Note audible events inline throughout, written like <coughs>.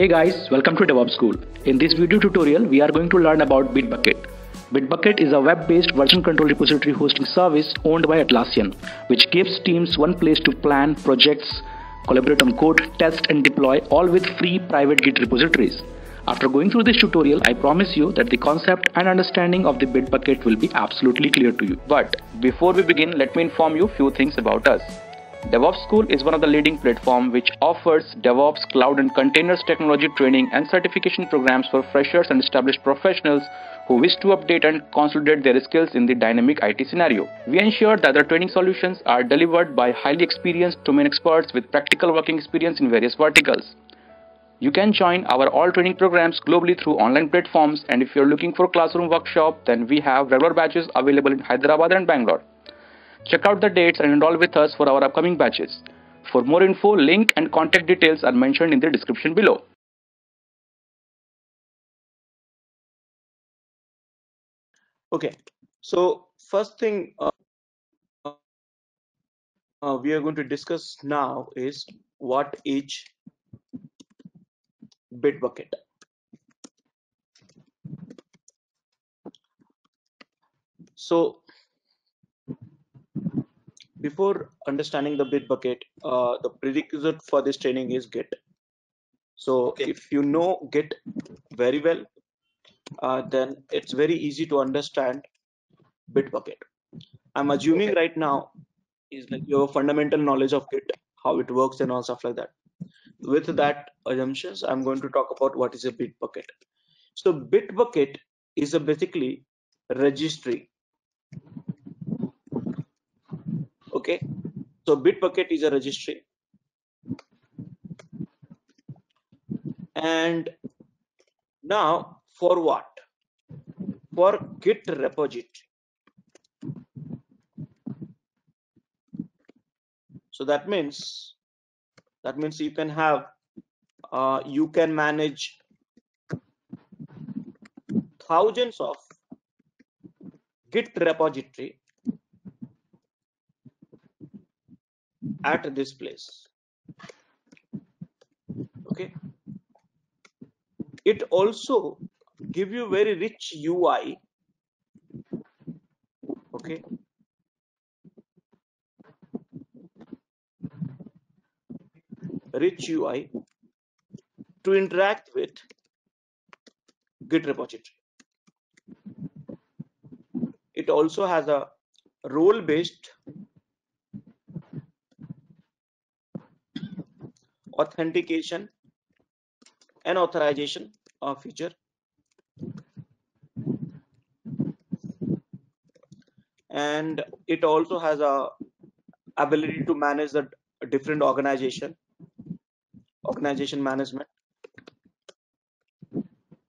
Hey guys, welcome to DevOps School. In this video tutorial, we are going to learn about Bitbucket. Bitbucket is a web-based version control repository hosting service owned by Atlassian, which gives teams one place to plan projects, collaborate on code, test and deploy all with free private Git repositories. After going through this tutorial, I promise you that the concept and understanding of the Bitbucket will be absolutely clear to you. But before we begin, let me inform you a few things about us. DevOps School is one of the leading platforms which offers DevOps, cloud and containers technology training and certification programs for freshers and established professionals who wish to update and consolidate their skills in the dynamic IT scenario. We ensure that the training solutions are delivered by highly experienced domain experts with practical working experience in various verticals. You can join our all training programs globally through online platforms and if you're looking for classroom workshop then we have regular batches available in Hyderabad and Bangalore. Check out the dates and enroll with us for our upcoming batches. For more info, link and contact details are mentioned in the description below. Okay, so first thing uh, uh, we are going to discuss now is what is Bitbucket. So before understanding the Bitbucket, uh, the prerequisite for this training is Git. So Okay. if you know Git very well, uh, then it's very easy to understand Bitbucket. I'm assuming right now is like your fundamental knowledge of Git, how it works and all stuff like that. With that assumptions, I'm going to talk about what is a Bitbucket. So Bitbucket is a basically registry. Okay, so Bitbucket is a registry, and now for what? For Git repository. So that means that means you can have uh, you can manage thousands of Git repository at this place. Okay. It also give you very rich UI. Okay. Rich UI to interact with Git repository. It also has a role-based authentication and authorization feature. And it also has a ability to manage the different organization organization management.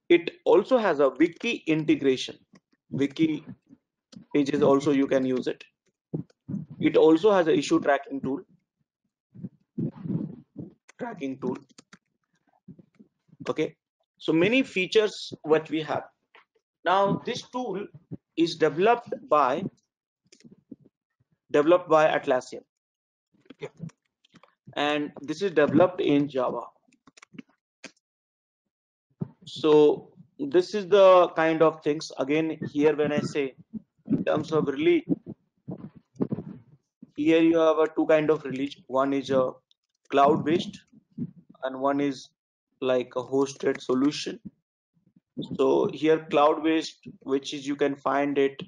It also has a wiki integration. Wiki pages also you can use it. It also has a issue tracking tool tracking tool. Okay? So many features what we have. Now this tool is developed by developed by atlassian. And this is developed in java. So this is the kind of things again here when i say in terms of release here you have a two kind of release. One is a cloud based and one is like a hosted solution. So here cloud based which is you can find it.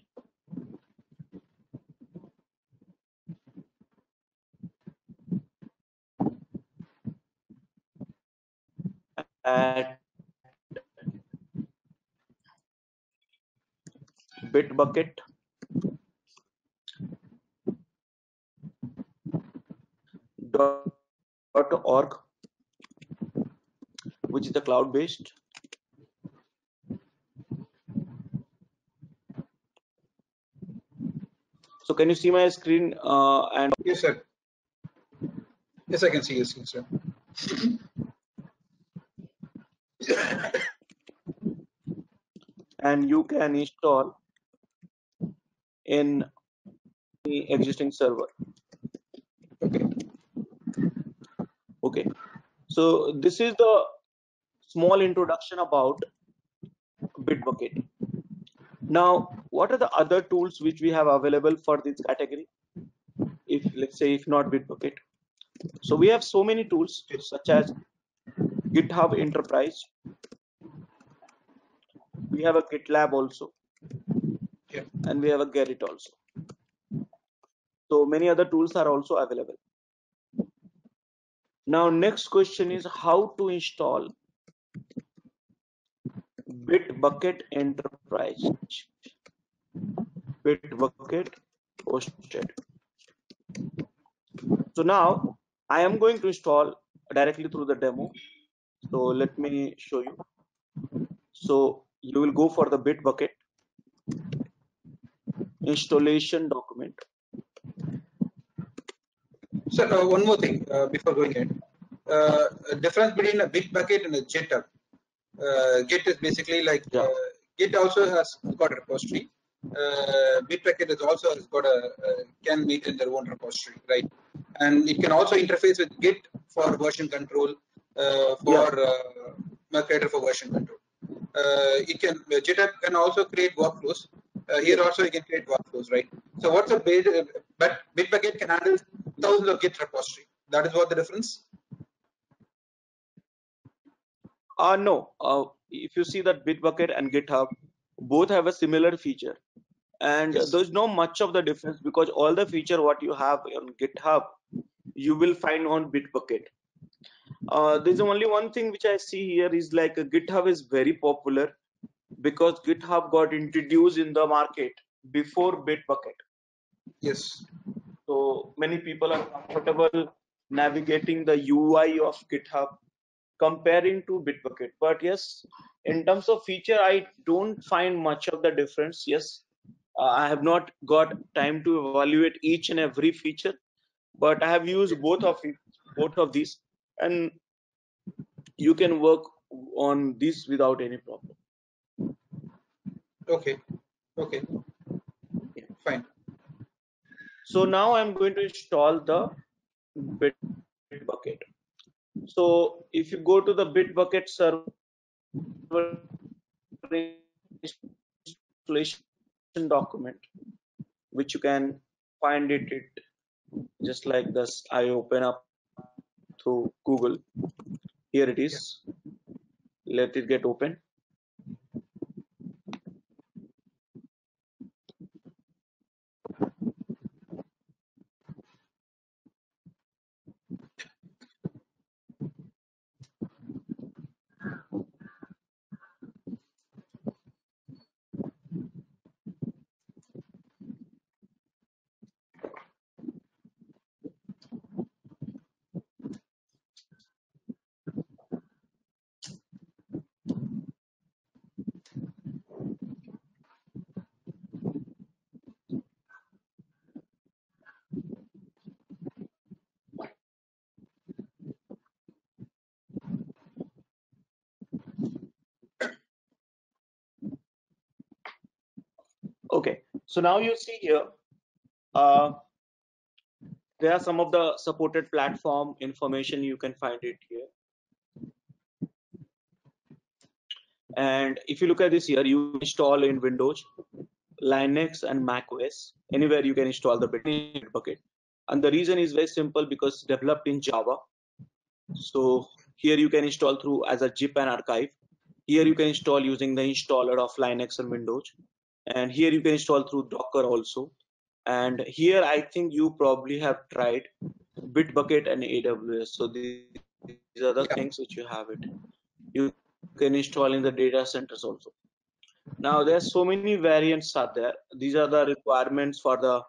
At bitbucket. Dot org which is the cloud based so can you see my screen uh, and Yes, sir. Yes, I can see you, sir. and you can install in the existing server Okay. okay so this is the small introduction about Bitbucket. Now, what are the other tools which we have available for this category? If let's say if not Bitbucket. So we have so many tools such as GitHub Enterprise. We have a GitLab also. Yeah. And we have a Gerrit also. So many other tools are also available. Now next question is how to install Bitbucket Enterprise. Bitbucket hosted. So now I am going to install directly through the demo. So let me show you. So you will go for the Bitbucket installation document. Sir, uh, one more thing uh, before going ahead. Uh, difference between a Bitbucket and a GitHub. Uh, Git is basically like Yeah. uh, Git also has got a repository. Uh, Bitbucket is also has got a uh, can meet in their own repository, right? And it can also interface with Git for version control, uh, for uh, Mercurial for version control. Uh, it can GitHub can also create workflows. Uh, here also you can create workflows, right? So what's the base? Uh, but Bitbucket can handle thousands of Git repository. That is what the difference. Uh, no, uh, if you see that Bitbucket and GitHub both have a similar feature and Yes. there's no much of the difference because all the feature what you have on GitHub you will find on Bitbucket. Uh, there's only one thing which I see here is like GitHub is very popular because GitHub got introduced in the market before Bitbucket. Yes. So many people are comfortable navigating the UI of GitHub comparing to Bitbucket. But yes, in terms of feature, I don't find much of the difference. Yes, uh, I have not got time to evaluate each and every feature, but I have used both of it, both of these, and you can work on this without any problem. Okay. Okay. Yeah. Fine. So now I'm going to install the Bitbucket. So if you go to the Bitbucket server installation document, which you can find it, it just like this. I open up through Google. Here it is. Let it get open. Okay, so now you see here, uh, there are some of the supported platform information you can find it here. And if you look at this here, you install in Windows, Linux, and Mac OS. Anywhere you can install the bucket. And the reason is very simple because developed in Java. So here you can install through as a zip and archive. Here you can install using the installer of Linux and Windows. And here you can install through Docker also. And here I think you probably have tried Bitbucket and AWS. So these these are the Yeah. things which you have it. You can install in the data centers also. Now there's so many variants are there. These are the requirements for the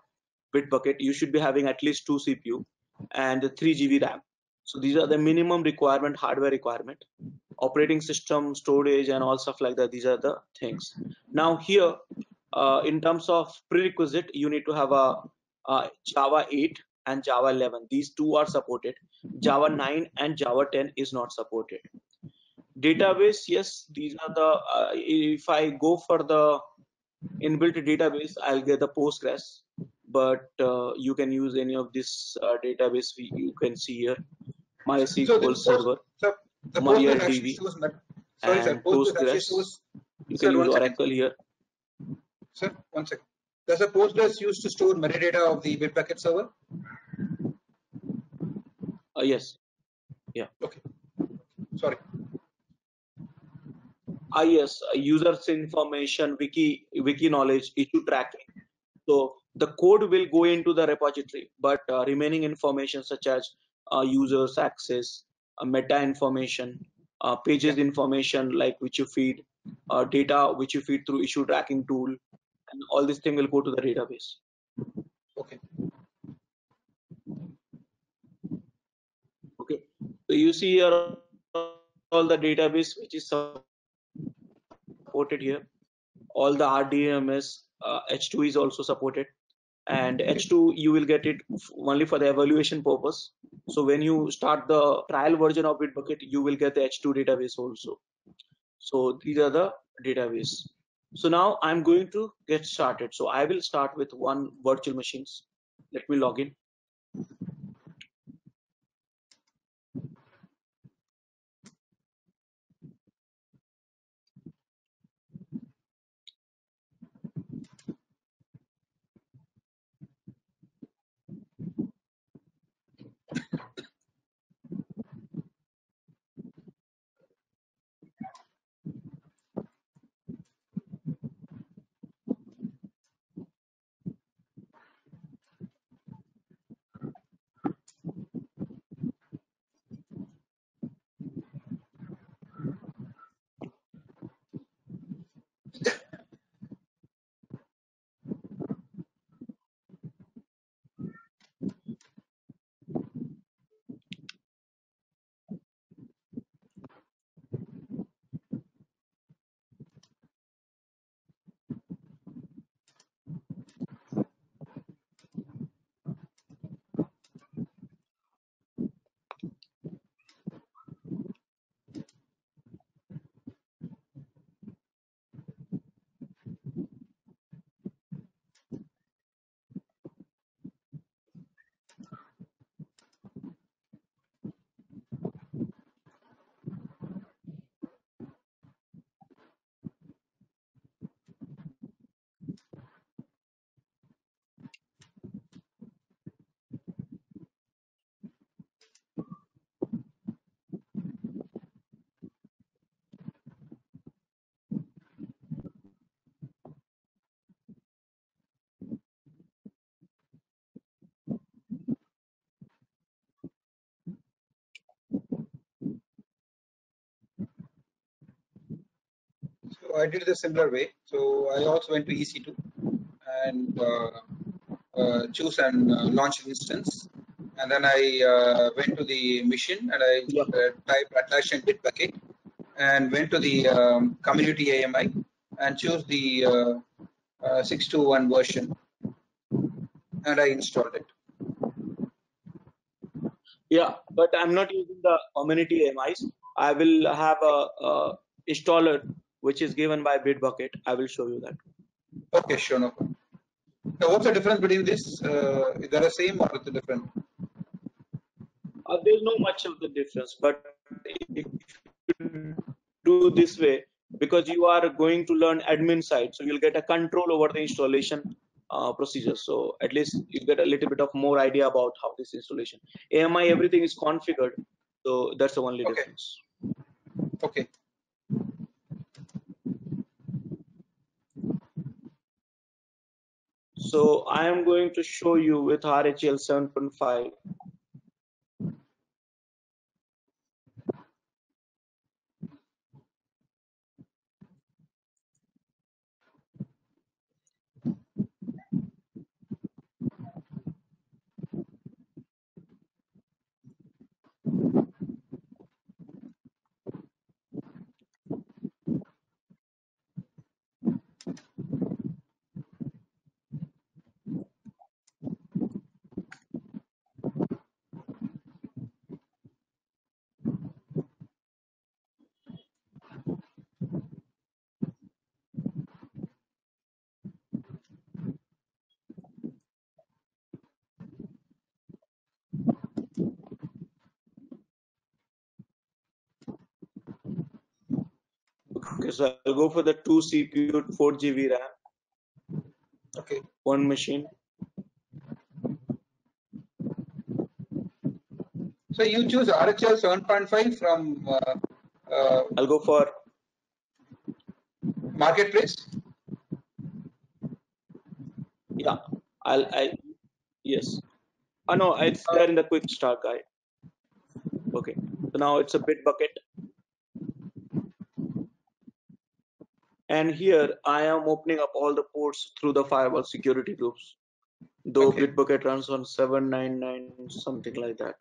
Bitbucket. You should be having at least two CPU and 3 GB RAM. So these are the minimum requirement, hardware requirement, operating system, storage, and all stuff like that. These are the things. Now here, uh, in terms of prerequisite, you need to have a, a Java 8 and Java 11. These two are supported. Java 9 and Java 10 is not supported. Database, yes, these are the. Uh, if I go for the inbuilt database, I'll get the Postgres, but uh, you can use any of this uh, database we, you can see here. MySQL So server. so the MariaDB. Postgres actually shows not, Sorry, sir. and Postgres actually Postgres. stores. You Sir, can use second. Oracle here. Sir, one second. Does a Postgres use to store metadata of the Bitbucket server? Uh, yes. Yeah. Okay. Sorry. IS, uh, users information, wiki, wiki knowledge, issue tracking. So the code will go into the repository, but uh, remaining information such as uh, users access, meta information, uh, pages information like which you feed, uh, data which you feed through issue tracking tool, and all this thing will go to the database. Okay. Okay. So you see here all the database which is supported here. All the RDMS, uh, H2 is also supported. And H2 you will get it only for the evaluation purpose. So when you start the trial version of Bitbucket, you will get the H2 database also. So these are the database. So now I'm going to get started. So I will start with one virtual machines. Let me log in. So I did it a similar way. So I also went to EC2 and uh, uh, choose and uh, launch an instance. And then I uh, went to the mission and I Yeah. typed Atlassian Bitbucket and went to the um, community AMI and choose the uh, uh, 621 version and I installed it. Yeah, but I'm not using the community AMIs. I will have a, a installer which is given by Bitbucket. I will show you that. Okay, sure, no problem. Now, what's the difference between this? Uh, is that the same or is it different? Uh, there's no much of the difference, but if you do this way, because you are going to learn admin side, so you'll get a control over the installation uh, procedure. So at least you get a little bit of more idea about how this installation. AMI, everything is configured, so that's the only Okay. difference. Okay. So I am going to show you with RHEL 7.5. Okay, so I'll go for the two CPU, 4 GB RAM, Okay. one machine. So you choose RHEL 7.5 from uh, uh, I'll go for marketplace. yeah. I'll I yes. Oh no, it's there in the quick start guide. Okay, so now it's a Bitbucket. And here I am opening up all the ports through the firewall security groups. Though Okay. Bitbucket runs on 799, something like that.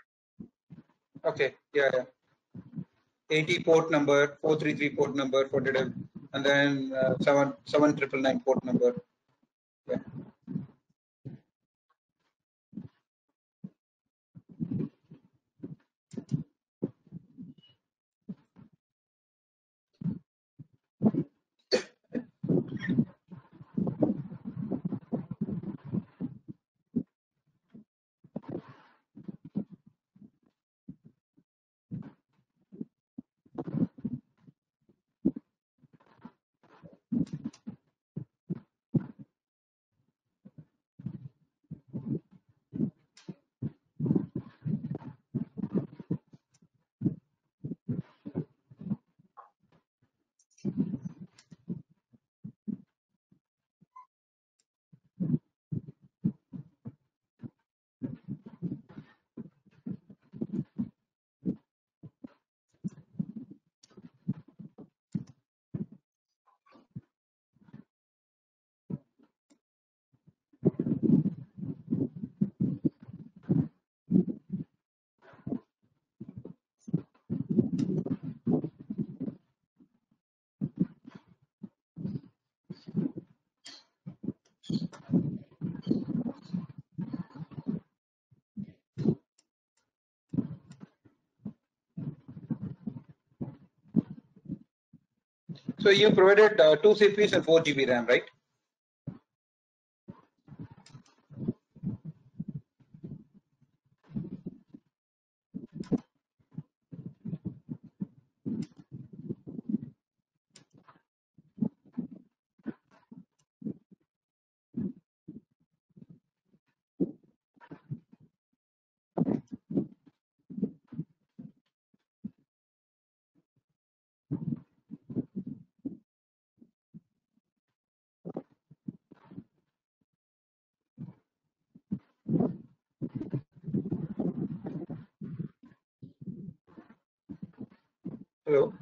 Okay. Yeah. yeah. 80 port number, 433 port number for data, and then uh, 7 7999 port number. Yeah. So you provided uh, two CPUs and 4 GB RAM, right? Hello.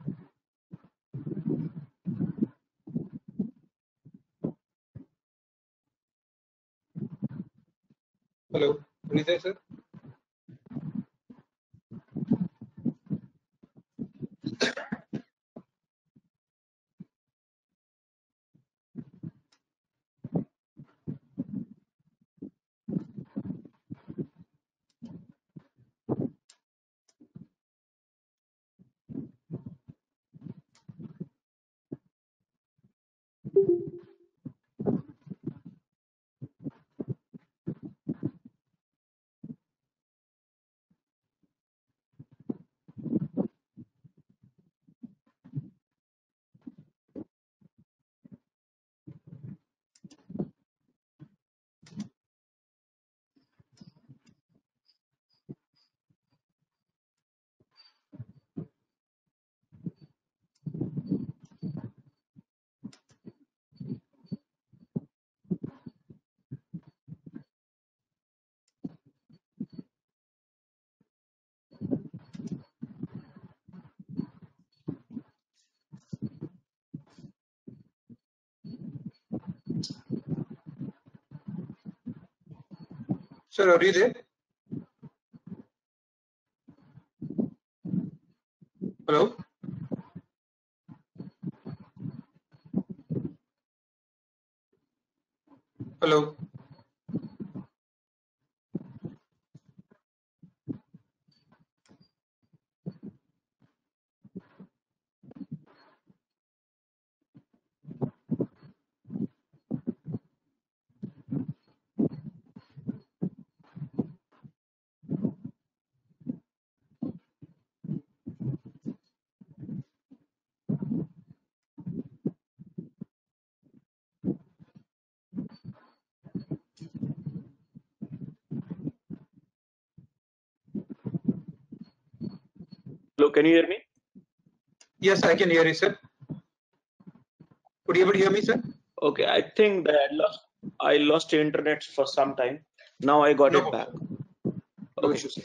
Hello. What sir? Are you there? Hello? Hello? Hello, can you hear me? Yes, I can hear you, sir. Could you able to hear me, sir? Okay, I think that I lost I lost internet for some time. Now I got No it back. No Okay. sir.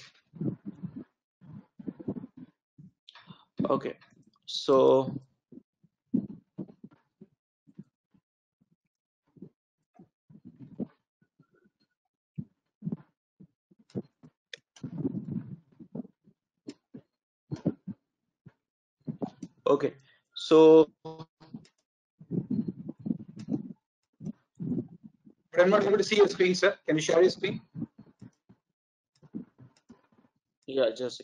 Okay. So okay. So But I'm not able to see your screen, sir. Can you share your screen? yeah, just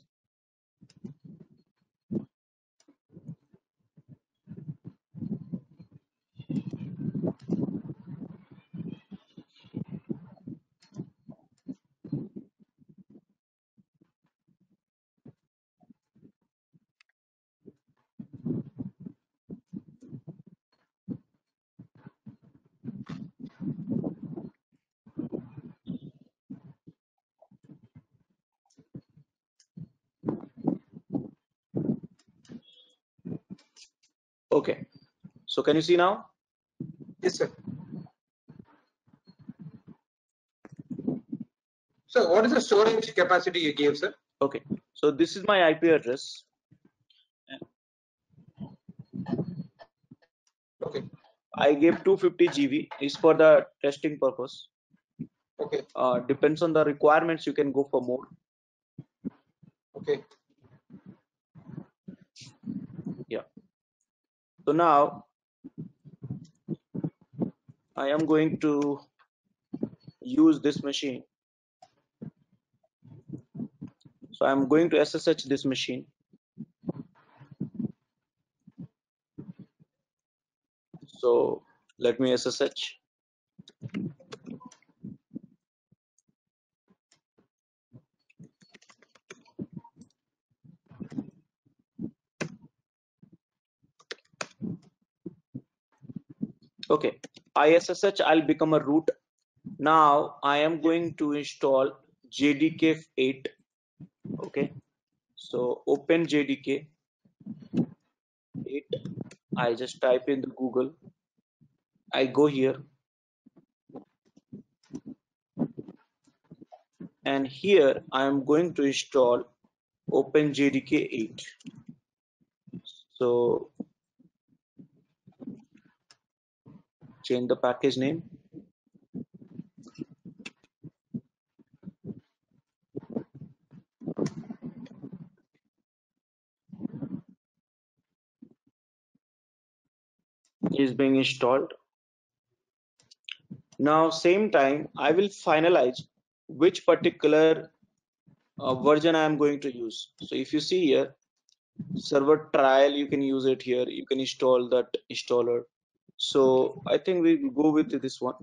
okay. So can you see now? Yes, sir. So what is the storage capacity you gave, sir? Okay. So this is my IP address. Okay. I gave 250 GB is for the testing purpose. Okay. Uh, depends on the requirements. You can go for more. Okay. Yeah. So now I am going to use this machine. So I'm going to SSH this machine. So let me SSH. Okay, ISSH, I'll become a root. Now I am going to install JDK 8. Okay, so open JDK 8. I just type in the Google. I go here. And here I am going to install OpenJDK 8. So change the package name. is being installed. Now same time I will finalize which particular uh, version I am going to use. So if you see here server trial you can use it here you can install that installer so I think we go with this one.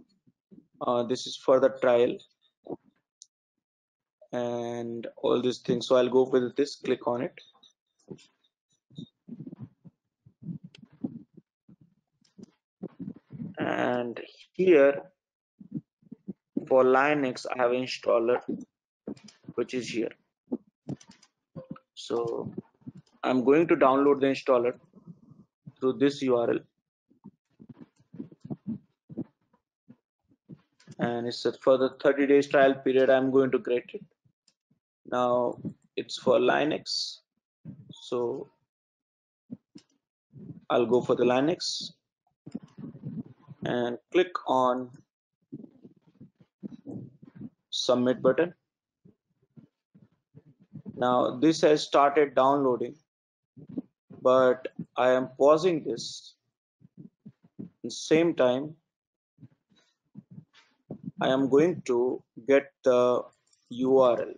Uh, this is for the trial. And all these things. So I'll go with this. Click on it. And here for Linux I have installer which is here. So I'm going to download the installer through this URL and it's for the 30 days trial period I'm going to create it. Now it's for Linux so I'll go for the Linux and click on submit button. Now this has started downloading but I am pausing this same time I am going to get the URL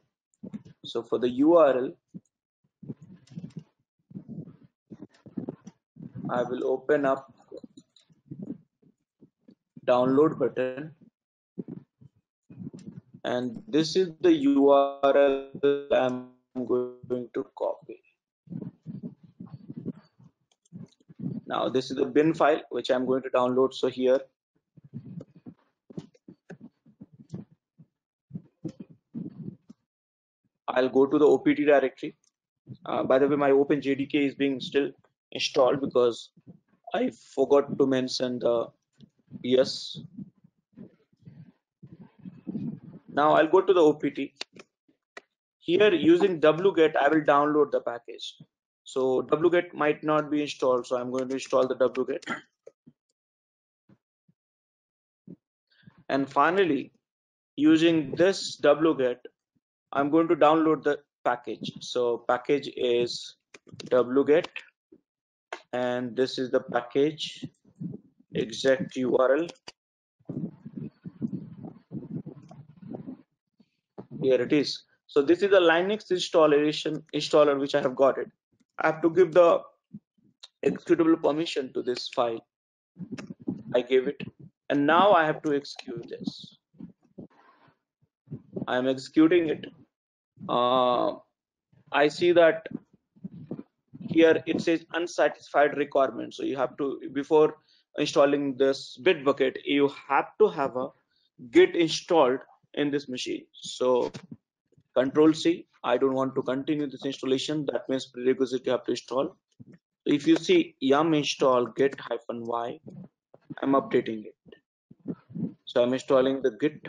so for the URL I will open up download button. And this is the URL I'm going to copy. Now this is the bin file which I'm going to download. So here I'll go to the OPT directory Uh, by the way, my OpenJDK is being still installed because I forgot to mention the yes. Now I'll go to the OPT. Here using wget, I will download the package. So wget might not be installed, so I'm going to install the wget. And finally, using this wget, I'm going to download the package. So package is wget and this is the package exact URL. Here it is. So this is the Linux installation installer which I have got it. I have to give the executable permission to this file. I gave it and now I have to execute this. I am executing it. Uh, I see that here it says unsatisfied requirement. So you have to, before installing this Bitbucket, you have to have a Git installed in this machine. So control C, I don't want to continue this installation. That means prerequisite you have to install. If you see yum install git hyphen y, I'm updating it. So I'm installing the git.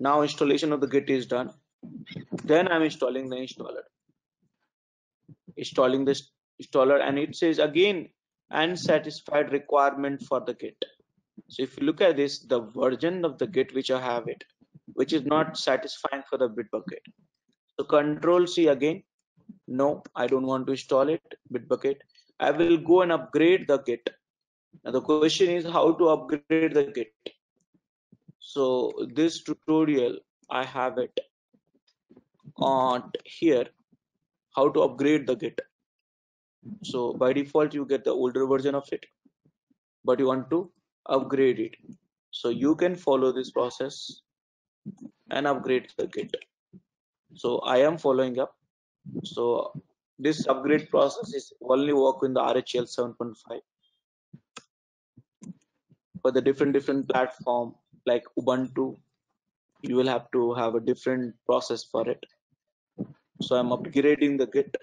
Now installation of the git is done. Then I'm installing the installer. Installing this installer and it says again unsatisfied requirement for the git. So if you look at this, the version of the git which I have it, which is not satisfying for the Bitbucket. So control C again. No, I don't want to install it, Bitbucket. I will go and upgrade the git. Now the question is how to upgrade the git. So this tutorial, I have it on here, how to upgrade the git. So by default, you get the older version of it, but you want to upgrade it. So you can follow this process and upgrade the git. So I am following up. So this upgrade process is only work in the RHEL 7.5 for the different different platform like Ubuntu you will have to have a different process for it. So I'm upgrading the git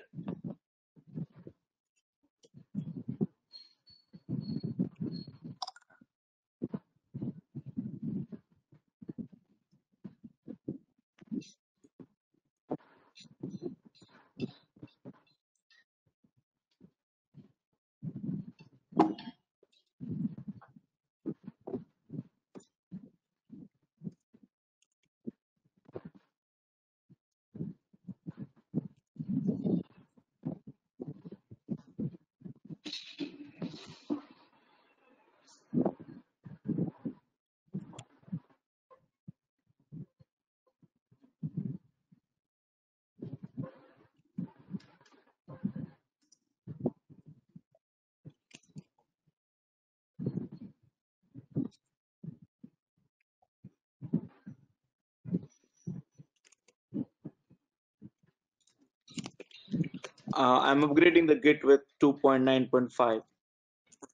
uh, I'm upgrading the Git with 2.9.5,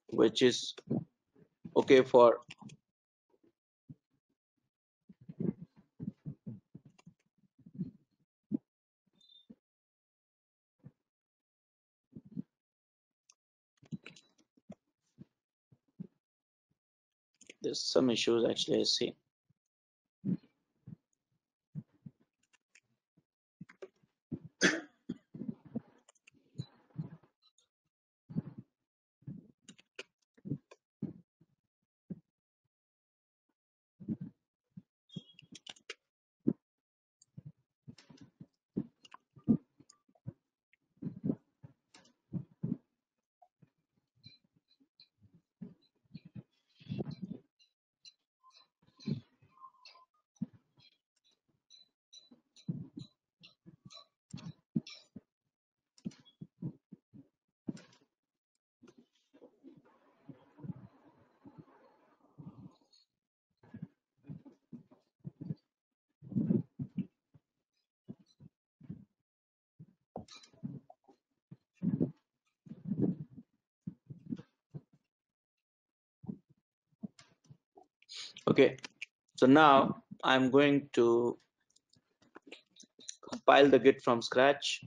which is okay for there's some issues actually I see. okay. So now I'm going to compile the git from scratch.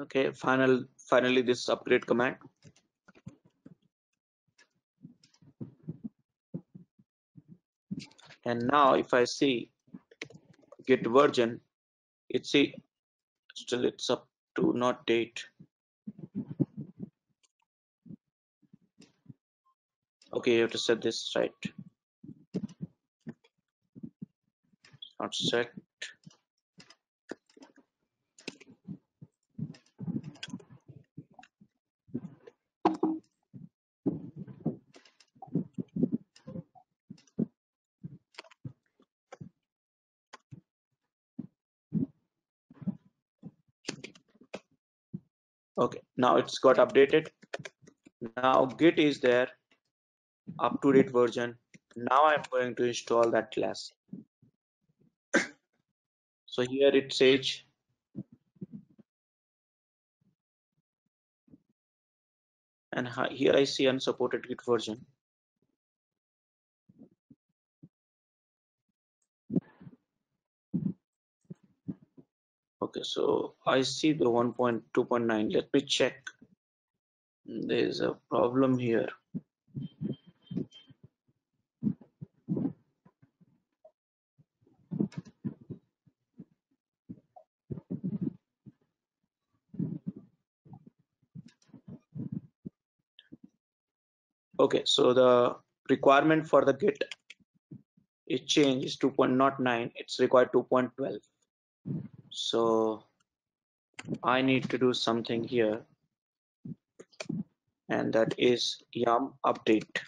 Okay, final finally this upgrade command. And now if I see git version, it see still it's up to not date. Okay, you have to set this right. Not set. Okay now it's got updated. Now git is there up to date version. Now i'm going to install that class. <coughs> So here it says and here i see unsupported git version okay so i see the 1.2.9 let me check. There's a problem here. Okay so the requirement for the git is changed is 2.09 it's required 2.12 so I need to do something here. And that is yum update.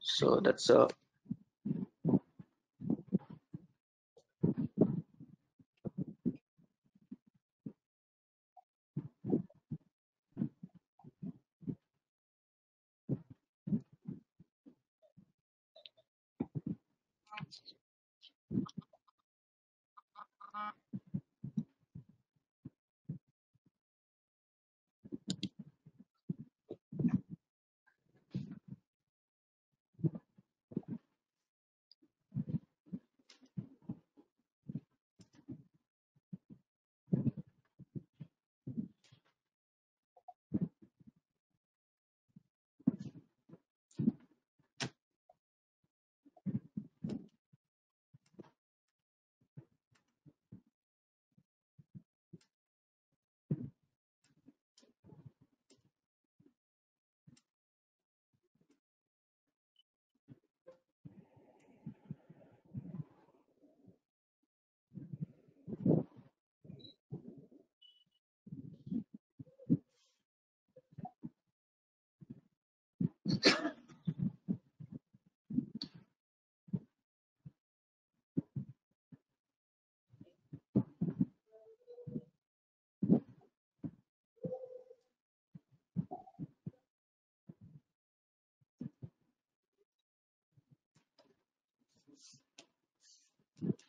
So that's a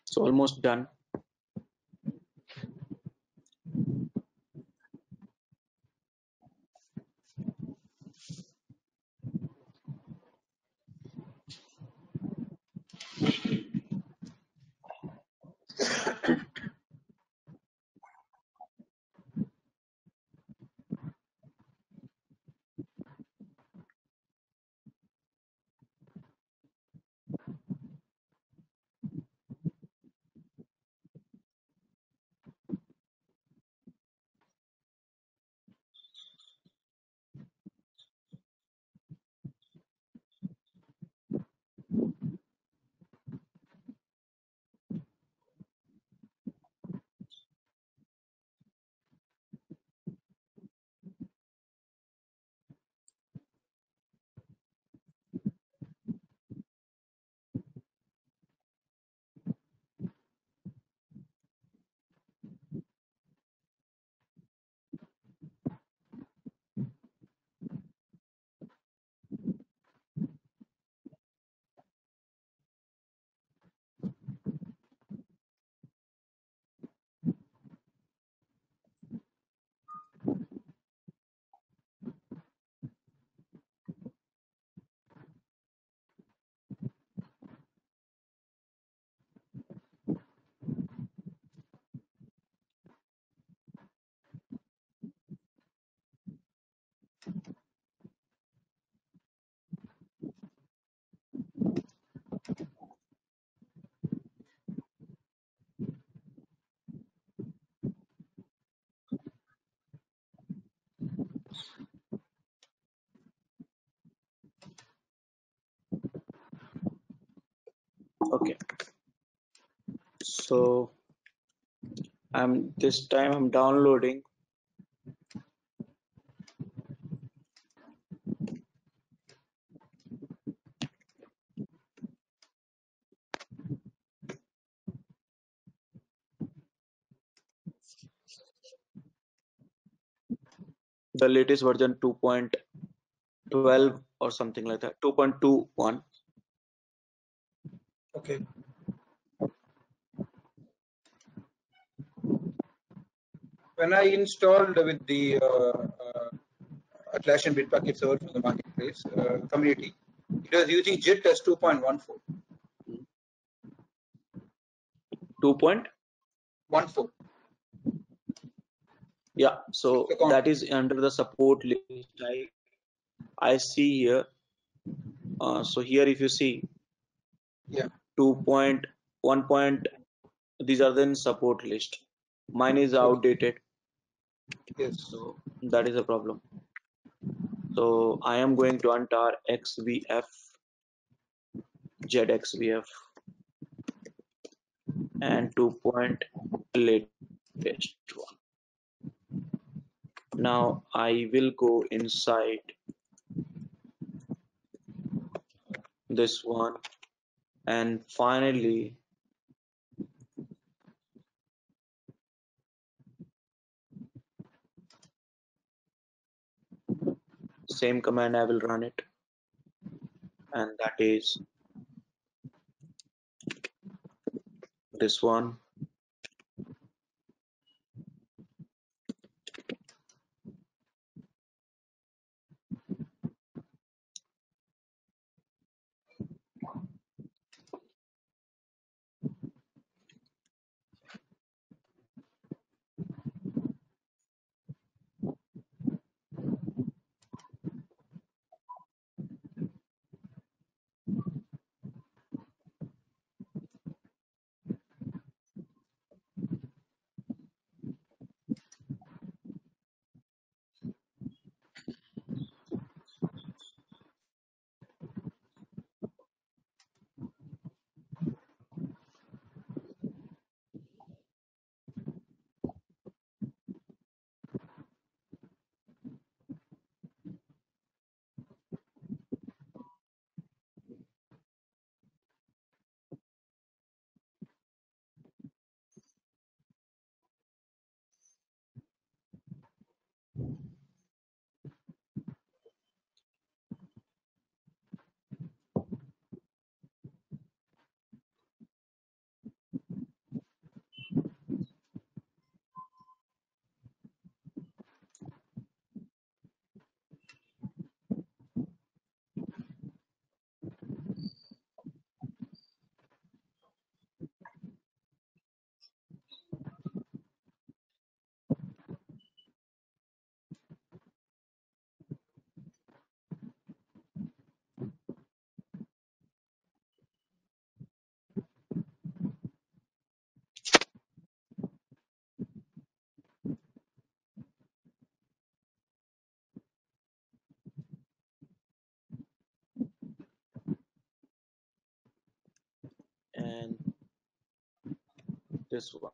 it's almost done. Okay. So i'm this time i'm downloading the latest version 2.12 or something like that 2.21 Okay. When I installed with the uh, uh, Atlassian Bitbucket server from the marketplace uh, community, it was using git as 2.14. 2.14 yeah so that is under the support list i i see here. Uh, so here if you see Yeah. 2.1 point these are the support list. Mine is outdated. Yes. so that is a problem. So i am going to enter xvf zxvf and 2 point latest one now i will go inside this one. And finally same command I will run it. And that is this one this one.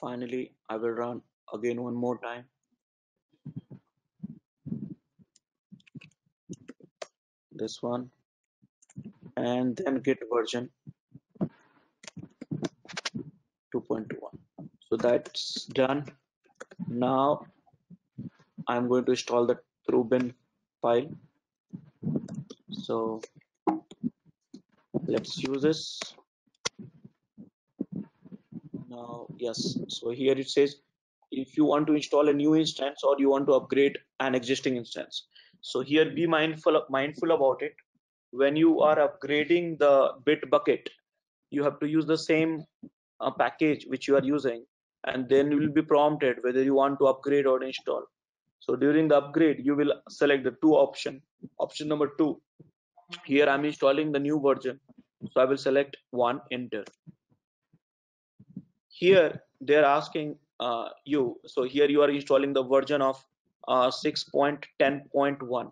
Finally, I will run again one more time. This one and then git version 2.21 so that's done now i'm going to install the Trubin file so let's use this. Now yes so here it says if you want to install a new instance or you want to upgrade an existing instance. So here be mindful of, mindful about it. When you are upgrading the bit bucket you have to use the same uh, package which you are using and then you will be prompted whether you want to upgrade or install. So during the upgrade you will select the two option option number two here i'm installing the new version. So i will select one enter. Here they're asking uh, you. So here you are installing the version of uh, 6.10.1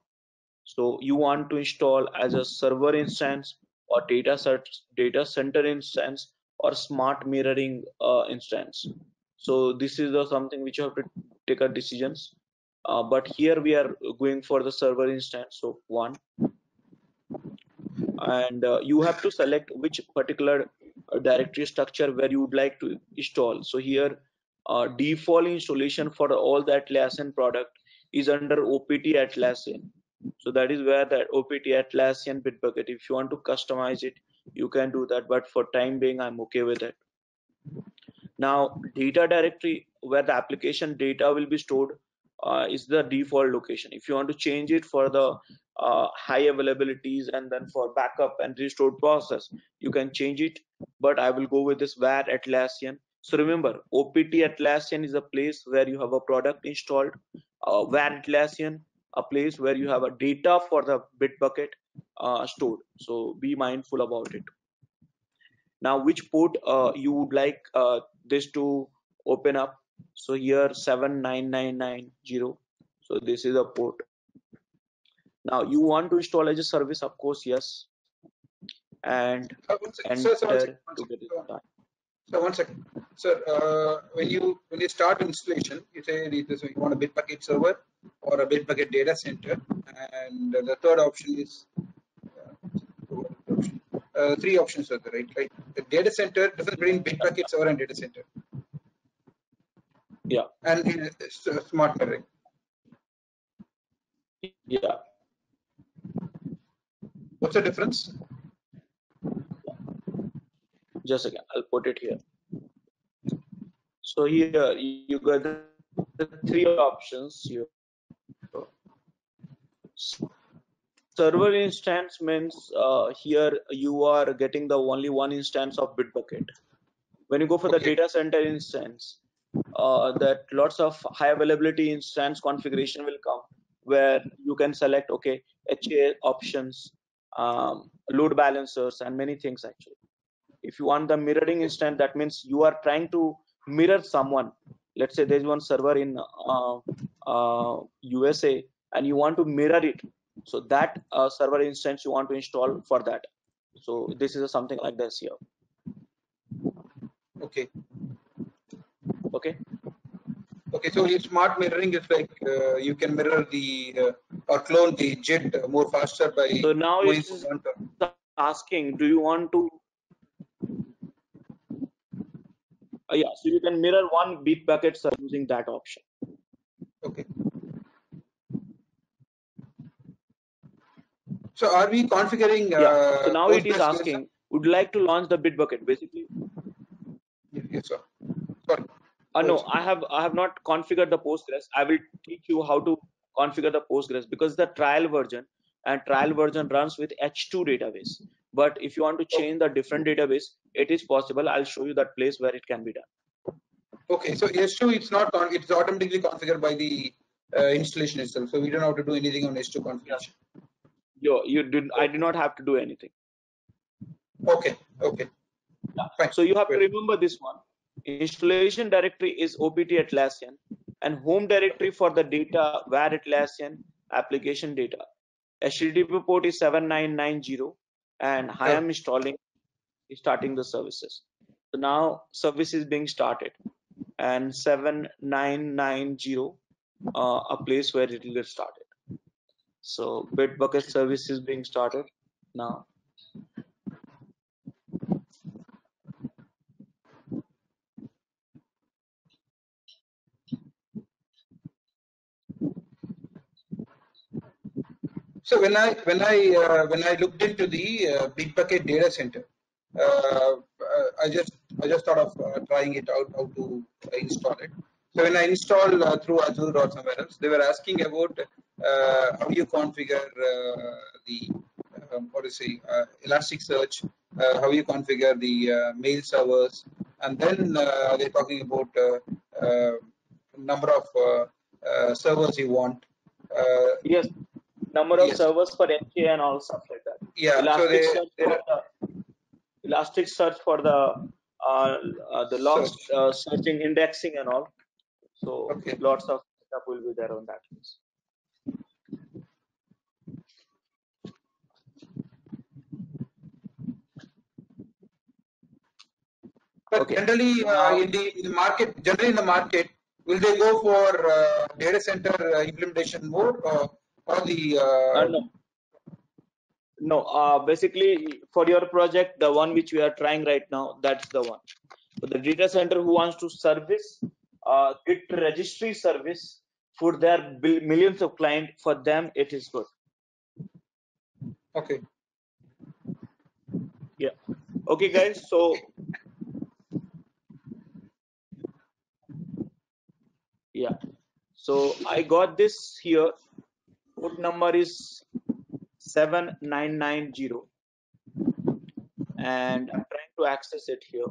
so you want to install as a server instance or data set data center instance or smart mirroring uh, instance. So this is the something which you have to take a decisions. Uh, but here we are going for the server instance so one and uh, you have to select which particular uh, directory structure where you would like to install. So here uh, default installation for all the Atlassian product is under OPT Atlassian. So that is where that opt atlassian bitbucket if you want to customize it you can do that. But for time being i'm okay with it. Now data directory where the application data will be stored uh, is the default location. If you want to change it for the uh, high availabilities and then for backup and restore process you can change it. But i will go with this var atlassian. So remember opt atlassian is a place where you have a product installed. Uh, var atlassian? A place where you have a data for the bitbucket uh, stored. So be mindful about it. Now which port uh, you would like uh, this to open up so here 79990 so this is a port. Now you want to install as a service? Of course yes. And enter to get it done. So one second, sir. Uh, when you when you start installation, you say you want a Bitbucket server or a Bitbucket data center, and the third option is uh, uh, three options are there, right? Like the data center difference between Bitbucket server and data center. Yeah. And smart mirroring. Yeah. What's the difference? just again i'll put it here so here you got the three options here server instance means uh, here you are getting the only one instance of bitbucket when you go for the data center instance that lots of high availability instance configuration will come where you can select okay HA options um, load balancers and many things actually. If you want the mirroring instance that means you are trying to mirror someone. Let's say there's one server in uh, uh, usa and you want to mirror it. So that uh, server instance you want to install for that. So this is something like this here. Okay okay. Okay so smart mirroring is like uh, you can mirror the uh, or clone the git more faster by so now it's asking do you want to uh, yeah so you can mirror one bitbucket server using that option. Okay. So are we configuring uh, yeah so now it is asking would like to launch the bitbucket basically? Yes sir uh, no i have i have not configured the postgres. I will teach you how to configure the postgres because the trial version and trial version runs with h2 database. But if you want to change the different database it is possible. I'll show you that place where it can be done. Okay so h2 it's not con- it's automatically configured by the uh, installation itself. So we don't have to do anything on h2 configuration. You you did i did not have to do anything. Okay okay. Yeah. So you have to remember this one installation directory is opt atlassian and home directory for the data var atlassian application data http port is 7990 and I am installing, starting the services. So now service is being started and 7990, uh, a place where it will get started. So Bitbucket service is being started now. So when I when I uh, when I looked into the uh, Bitbucket data center, uh, uh I just I just thought of uh, trying it out how to install it. So when I installed uh, through Azure or somewhere else, they were asking about how you configure the um, what to say Elasticsearch, how you configure the mail servers, and then they're talking about number of servers you want. yes number of yes. servers for MK and all stuff like that. Yeah. Elastic so for the Elasticsearch for the uh, uh, the uh, searching, indexing, and all. So okay. lots of stuff will be there on that. But okay. generally, uh, in, the, in the market, generally in the market, will they go for uh, data center uh, implementation more, or or the uh, uh, no. No uh, basically for your project the one which we are trying right now that's the one. The data center who wants to service uh, git registry service for their millions of client for them it is good. Okay. Yeah. Okay guys so yeah. So i got this here port number is 7990 and I'm trying to access it here.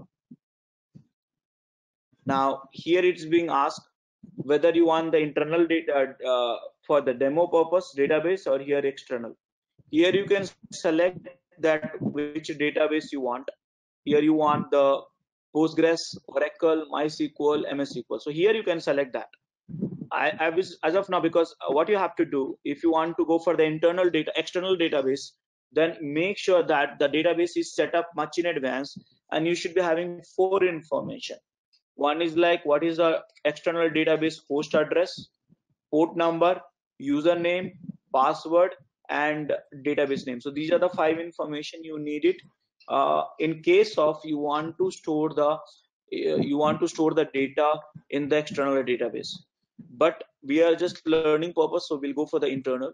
Now here it's being asked whether you want the internal data uh, for the demo purpose database or here external. Here you can select that which database you want. Here you want the Postgres, Oracle, MySQL, MS SQL. So here you can select that. I, I was as of now because what you have to do if you want to go for the internal data external database then make sure that the database is set up much in advance and you should be having four information. One is like what is the external database host address port number username password and database name. So these are the five information you need it uh, in case of you want to store the uh, you want to store the data in the external database but we are just learning purpose so we'll go for the internal.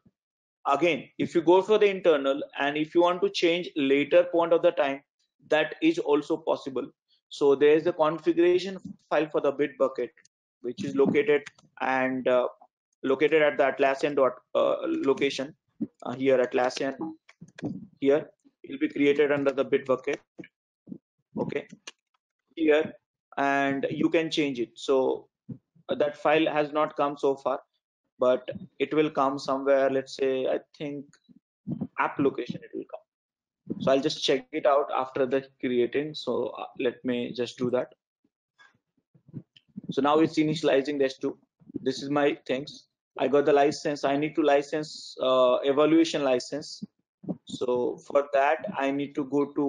Again if you go for the internal and if you want to change later point of the time that is also possible. So there is a configuration file for the bit bucket which is located and uh, located at the atlassian dot uh, location uh, here atlassian here. It will be created under the bit bucket okay here and you can change it. So that file has not come so far but it will come somewhere let's say i think app location it will come. So i'll just check it out after the creating. So uh, let me just do that. So now it's initializing this too. This is my things. I got the license. I need to license uh, evaluation license. So for that i need to go to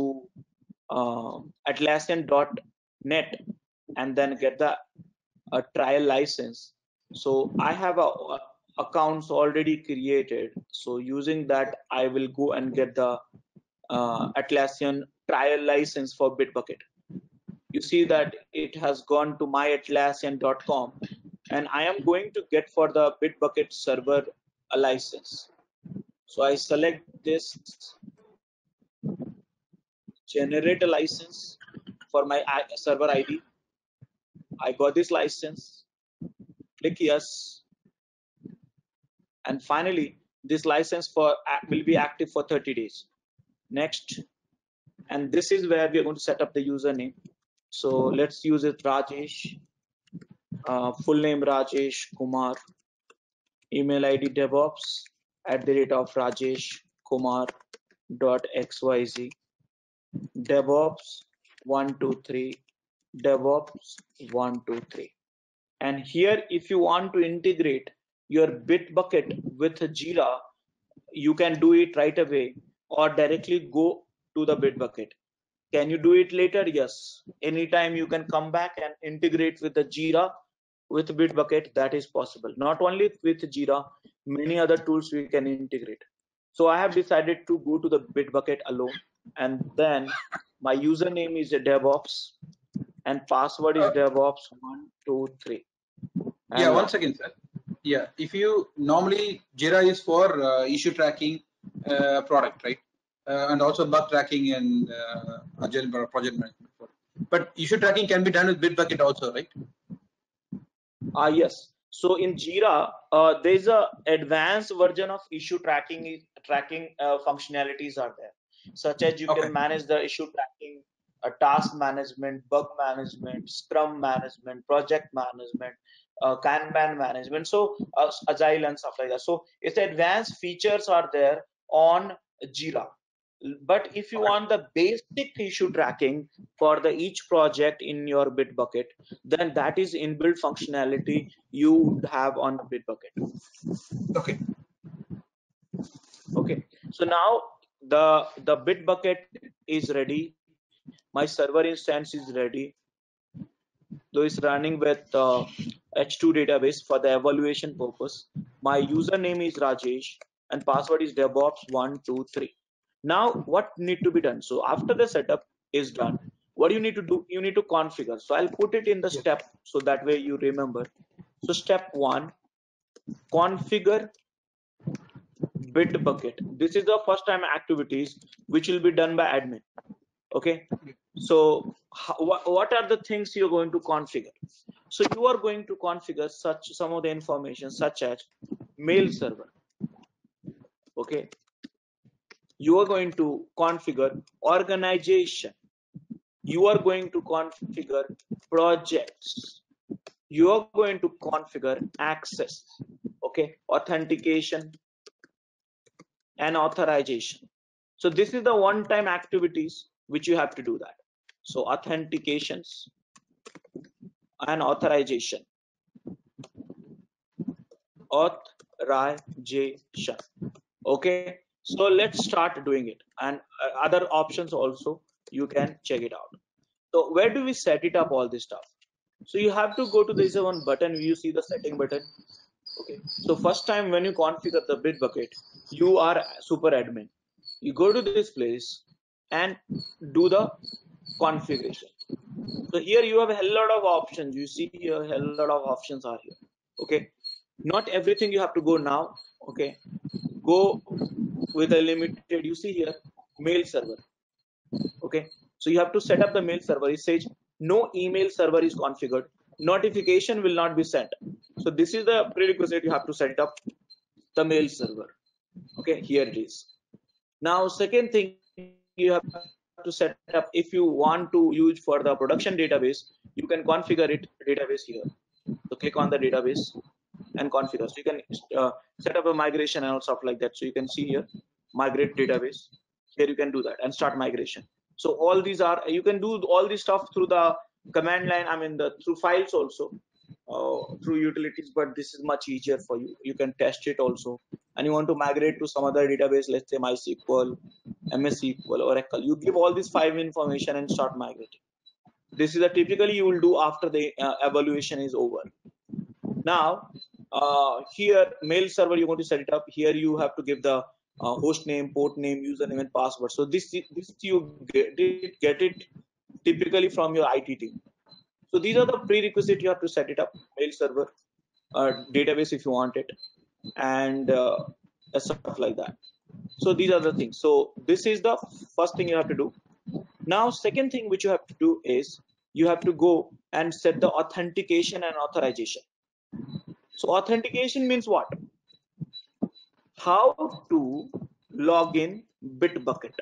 uh, atlassian.net and then get the a trial license. So i have a, a accounts already created. So using that i will go and get the uh, atlassian trial license for bitbucket. You see that it has gone to myatlassian.com and i am going to get for the bitbucket server a license. So i select this generate a license for my server id I got this license, click yes. And finally, this license for will be active for 30 days. Next. And this is where we are going to set up the username. So let's use it Rajesh. Uh, full name Rajesh Kumar. Email ID DevOps at the rate of Rajesh Kumar dot xyz. DevOps one two three DevOps 123. And here, if you want to integrate your Bitbucket with Jira, you can do it right away or directly go to the Bitbucket. Can you do it later? Yes. Anytime you can come back and integrate with the Jira with Bitbucket, that is possible. Not only with Jira, many other tools we can integrate. So I have decided to go to the Bitbucket alone. And then my username is DevOps and password is Uh, DevOps123. Yeah, And, one second, sir. Yeah, if you normally Jira is for uh, issue tracking uh, product, right? Uh, and also bug tracking and uh, agile project management. But issue tracking can be done with Bitbucket also, right? Ah, yes. So in Jira, uh, there's a advanced version of issue tracking tracking uh, functionalities are there, such as you Okay. can manage the issue tracking, uh, task management, bug management, Scrum management, project management, uh, Kanban management, so uh, agile and stuff like that. So it's advanced features are there on Jira. But if you want the basic issue tracking for the each project in your Bitbucket, then that is inbuilt functionality you would have on the Bitbucket. Okay. Okay, so now the the Bitbucket is ready. My server instance is ready. Though it's running with uh, H2 database for the evaluation purpose. My username is Rajesh and password is DevOps123. Now, what need to be done? So after the setup is done, what do you need to do? You need to configure. So I'll put it in the step so that way you remember. So step one, configure Bitbucket. This is the first time activities which will be done by admin. Okay. So what, are the things you're going to configure? So you are going to configure such some of the information such as mail server. Okay. You are going to configure organization. You are going to configure projects. You are going to configure access. Okay. Authentication and authorization. So this is the one-time activities which you have to do that. So authentications and authorization. Authorization. Okay. So let's start doing it. And uh, other options also you can check it out. So where do we set it up all this stuff? So you have to go to this one button. You see the setting button. Okay. So first time when you configure the Bitbucket, you are super admin. You go to this place and do the configuration. So here you have a hell lot of options. You see here a hell lot of options are here. Okay. Not everything you have to go now. Okay. Go with a limited. You see here mail server. Okay. So you have to set up the mail server. It says no email server is configured. Notification will not be sent. So this is the prerequisite you have to set up the mail server. Okay, here it is. Now, second thing you have to set up if you want to use for the production database, you can configure it database here. So click on the database and configure. So you can uh, set up a migration and stuff like that. So you can see here migrate database. Here you can do that and start migration. So all these are you can do all this stuff through the command line. I mean the through files also uh, through utilities, but this is much easier for you. You can test it also. And you want to migrate to some other database, let's say MySQL, MS SQL, Oracle. You give all these five information and start migrating. This is a typically you will do after the uh, evaluation is over. Now, uh, here mail server you're going to set it up. Here you have to give the uh, host name, port name, username, and password. So this this you get it, get it typically from your IT team. So these are the prerequisites you have to set it up. Mail server, uh, database if you want it, and uh, stuff like that. So these are the things. So this is the first thing you have to do. Now, second thing which you have to do is you have to go and set the authentication and authorization. So authentication means what? How to log in Bitbucket?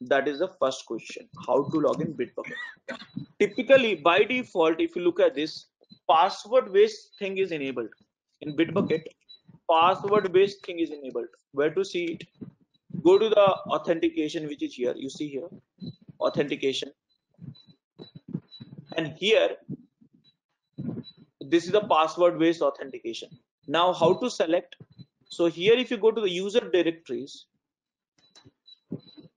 That is the first question. How to log in Bitbucket? Typically, by default, if you look at this, password-based thing is enabled in Bitbucket. Password-based thing is enabled. Where to see it? Go to the authentication, which is here. You see here, authentication, and here this is the password based authentication now how to select so here if you go to the user directories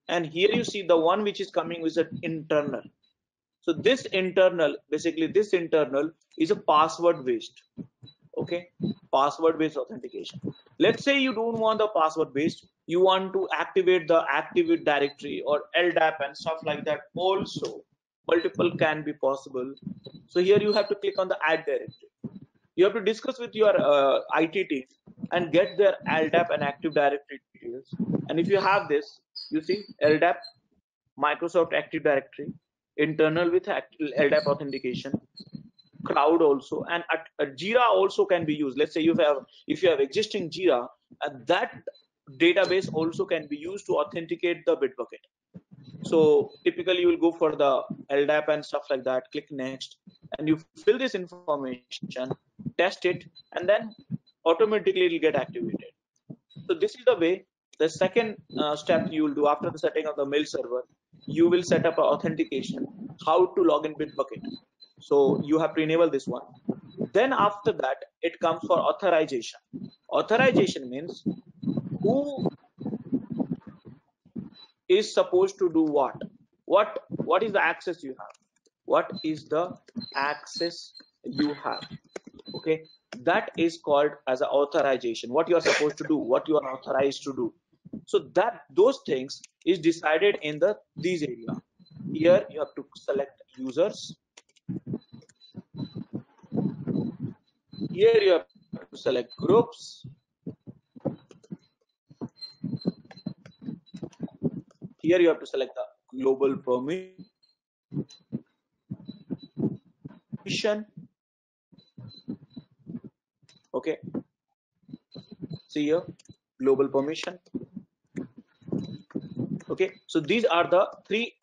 and here you see the one which is coming is an internal. So this internal basically this internal is a password based okay? Password based authentication. Let's say you don't want the password based you want to activate the activate directory or ldap and stuff like that also. Multiple can be possible. So here you have to click on the add directory. You have to discuss with your uh, IT team and get their LDAP and Active Directory details. And if you have this, you see LDAP, Microsoft Active Directory, internal with LDAP authentication, cloud also, and at, at Jira also can be used. Let's say you have if you have existing Jira, and that database also can be used to authenticate the Bitbucket. So typically you will go for the LDAP and stuff like that, click next, and you fill this information, test it, and then automatically it will get activated. So this is the way. The second uh, step you will do after the setting of the mail server, you will set up authentication, how to log in Bitbucket. So you have to enable this one. Then after that, it comes for authorization. Authorization means who is supposed to do what what what is the access you have what is the access you have okay that is called as an authorization what you are supposed to do what you are authorized to do so that those things is decided in the these area. Here you have to select users. Here you have to select groups. Here you have to select the global permission. Okay. See here global permission okay so these are the three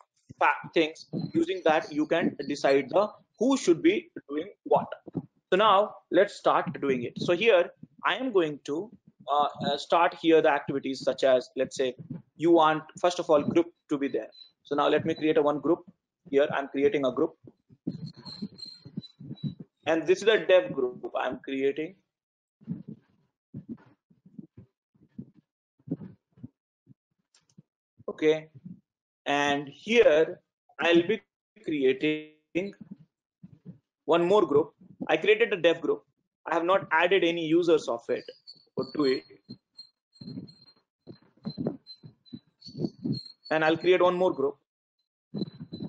things using that you can decide the who should be doing what. So now let's start doing it. So here i am going to uh, uh, start here the activities such as let's say you want first of all group to be there. So now let me create a one group. Here i'm creating a group. And this is a dev group. I'm creating okay and here i'll be creating one more group i created a dev group i have not added any users of it or to it and I'll create one more group.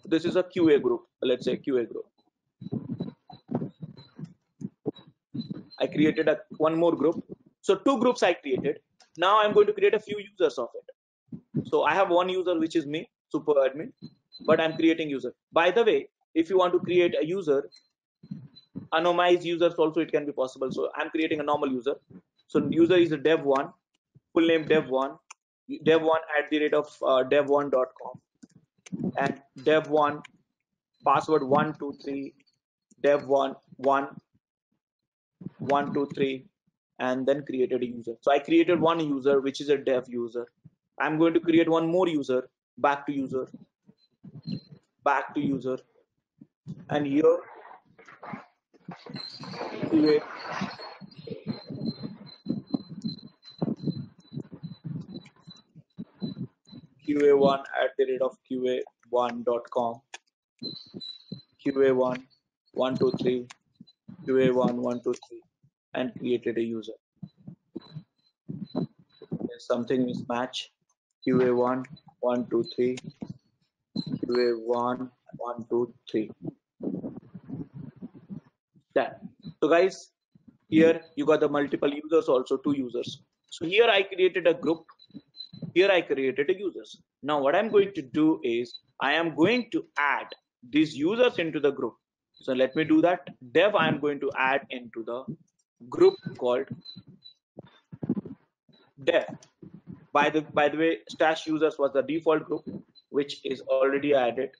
This is a QA group, let's say QA group. I created a one more group. So two groups I created. Now I'm going to create a few users of it. So I have one user which is me, super admin, but I'm creating user. By the way, if you want to create a user, anonymize users also it can be possible. So I'm creating a normal user. So user is a dev one, full name dev one, dev1 at the rate of uh, dev1.com and dev1 password 123 dev1 1 123 and then created a user so i created one user which is a dev user i'm going to create one more user back to user back to user and here qa1 at the rate of qa1.com qa1 123 qa1 123 and created a user. There's something mismatch qa1 123 qa1 123 that so guys here you got the multiple users also two users so here i created a group here I created a users. Now what I'm going to do is I am going to add these users into the group. So let me do that. Dev I am going to add into the group called dev. By the by the way, stash users was the default group which is already added.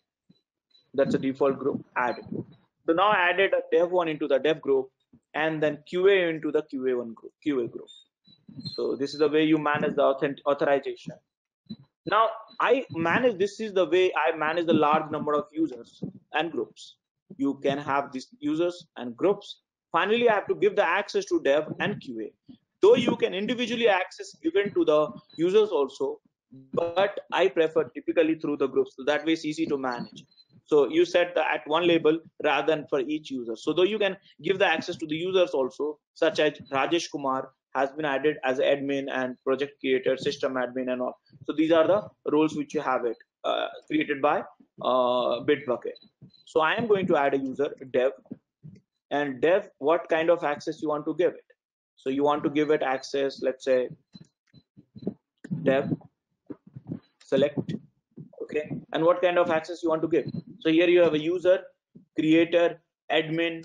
That's a default group added. So now I added a dev one into the dev group and then QA into the QA1 group, QA group. So this is the way you manage the authorization. Now I manage, this is the way I manage the large number of users and groups. You can have these users and groups. Finally, I have to give the access to dev and QA. Though you can individually access given to the users also, but I prefer typically through the groups. So that way it's easy to manage. So you set the at one label rather than for each user. So though you can give the access to the users also, such as Rajesh Kumar has been added as admin and project creator, system admin and all. So these are the roles which you have it uh, created by uh, Bitbucket. So I am going to add a user dev and dev, what kind of access you want to give it. So you want to give it access, let's say dev select okay? And what kind of access you want to give? So here you have a user creator admin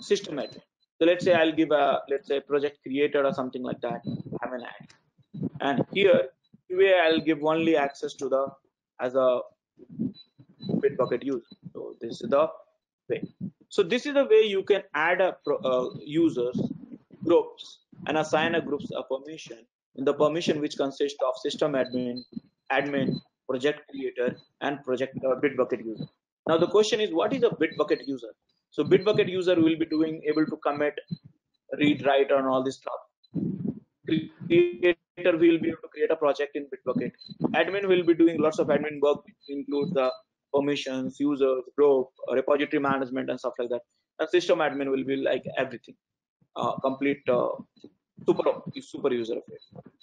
system admin. So let's say i'll give a let's say project creator or something like that have an ad. And here QA i'll give only access to the as a bitbucket user. So this is the way. So this is the way you can add a uh, users groups and assign a groups a permission in the permission which consists of system admin admin, project creator, and project uh, Bitbucket user. Now the question is, what is a Bitbucket user? So Bitbucket user will be doing able to commit, read, write, on all this stuff. Creator will be able to create a project in Bitbucket. Admin will be doing lots of admin work, which includes the permissions, users, group, repository management, and stuff like that. And system admin will be like everything, complete uh, super super user of it.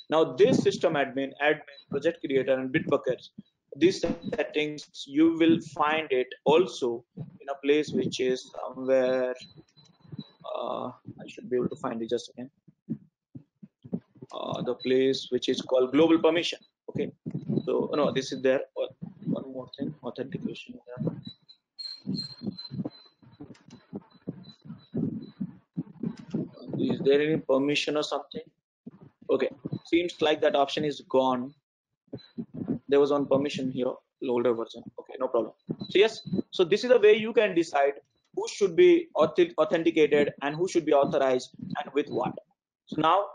Now this system admin, admin, project creator, and Bitbuckets, these settings you will find it also in a place which is somewhere. Uh, I should be able to find it just again. Uh, the place which is called global permission. Okay, so no, this is there. One more thing, authentication is there any permission or something? Okay seems like that option is gone. There was one permission here older version. Okay no problem. So yes so this is the way you can decide who should be authenticated and who should be authorized and with what. So now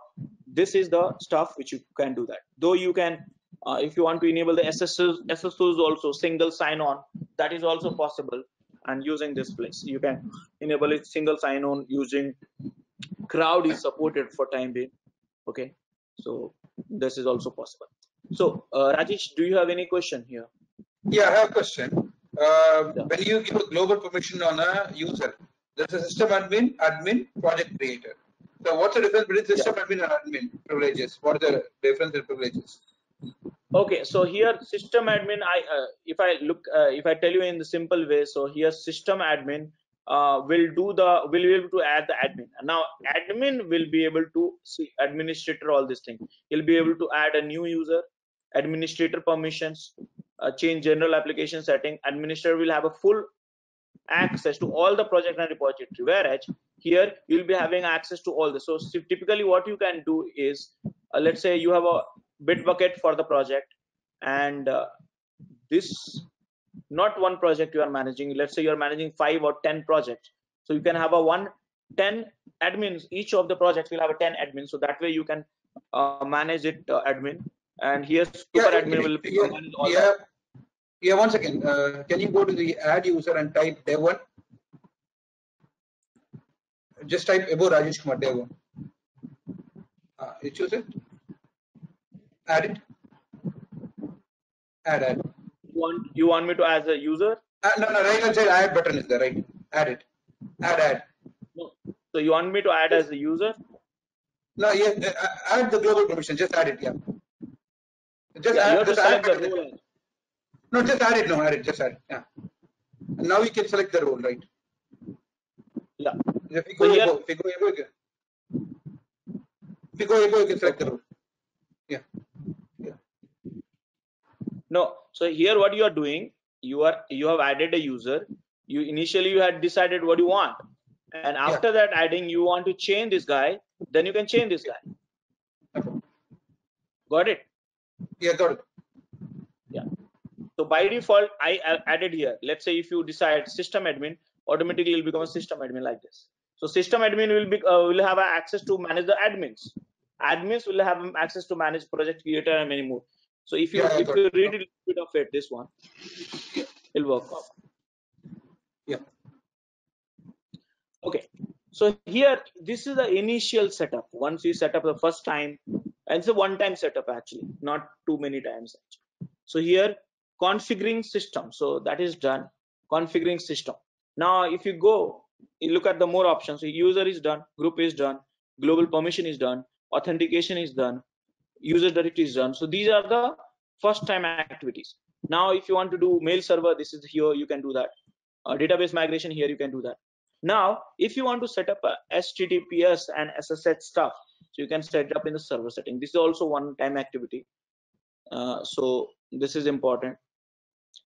this is the stuff which you can do that. Though you can uh, if you want to enable the SSOs, SSOs also single sign on that is also possible. And using this place you can enable it single sign on using crowd is supported for time being okay? So this is also possible. So uh, rajesh do you have any question here? Yeah i have a question. Uh, yeah. when you give a global permission on a user there's a system admin admin project creator. So what's the difference between system yeah. admin and admin privileges? What are the difference in privileges? Okay so here system admin i uh, if i look uh, if i tell you in the simple way so here system admin uh, will do the will be able to add the admin. Now admin will be able to see administrator all this thing he'll be able to add a new user administrator permissions uh, change general application setting. Administrator will have a full access to all the project and repository. Whereas here you'll be having access to all this. So typically what you can do is uh, let's say you have a bitbucket for the project. And uh, this not one project you are managing. Let's say you're managing five or ten projects. So you can have a one 10 admins. Each of the projects will have a 10 admins so that way you can uh, manage it uh, admin. And here super yeah, admin will yeah, manage all yeah, that. yeah one second. Uh, can you go to the add user and type dev1 just type above rajesh kumar dev1 uh, you choose it. Add it. Add add want you want me to as a user? Uh, no, no, right hand side add button is there, right? Add it. Add, add. No. So you want me to add as a user? No, yeah, uh, add the global permission. Just add it, yeah. Just yeah, add, you just to select the role. No, just add it. No, add it. Just add it. Yeah. And now you can select the role, right? Yeah. If you go, so here, if you go, if you go, if you go, you can select the role. Yeah. Yeah. No, so here what you are doing you are you have added a user. You initially you had decided what you want. And after yeah. that adding you want to change this guy then you can change this guy. Got it? Yeah got it. Yeah. So by default i added here. Let's say if you decide system admin automatically will become a system admin like this. So system admin will be uh, will have access to manage the admins. Admins will have access to manage project creator and many more so if you yeah, if you read a little bit of it, this one, it'll work. Yeah. Okay. So here, this is the initial setup. Once you set up the first time, and it's a one-time setup actually, not too many times. Actually. So here, configuring system. So that is done. Configuring system. Now, if you go, you look at the more options. So user is done, group is done, global permission is done, authentication is done, user directory is done. So these are the first time activities. Now, if you want to do mail server, this is here, you can do that. Uh, database migration here, you can do that. Now, if you want to set up a HTTPS and SSH stuff, so you can set it up in the server setting. This is also one time activity. Uh, so this is important.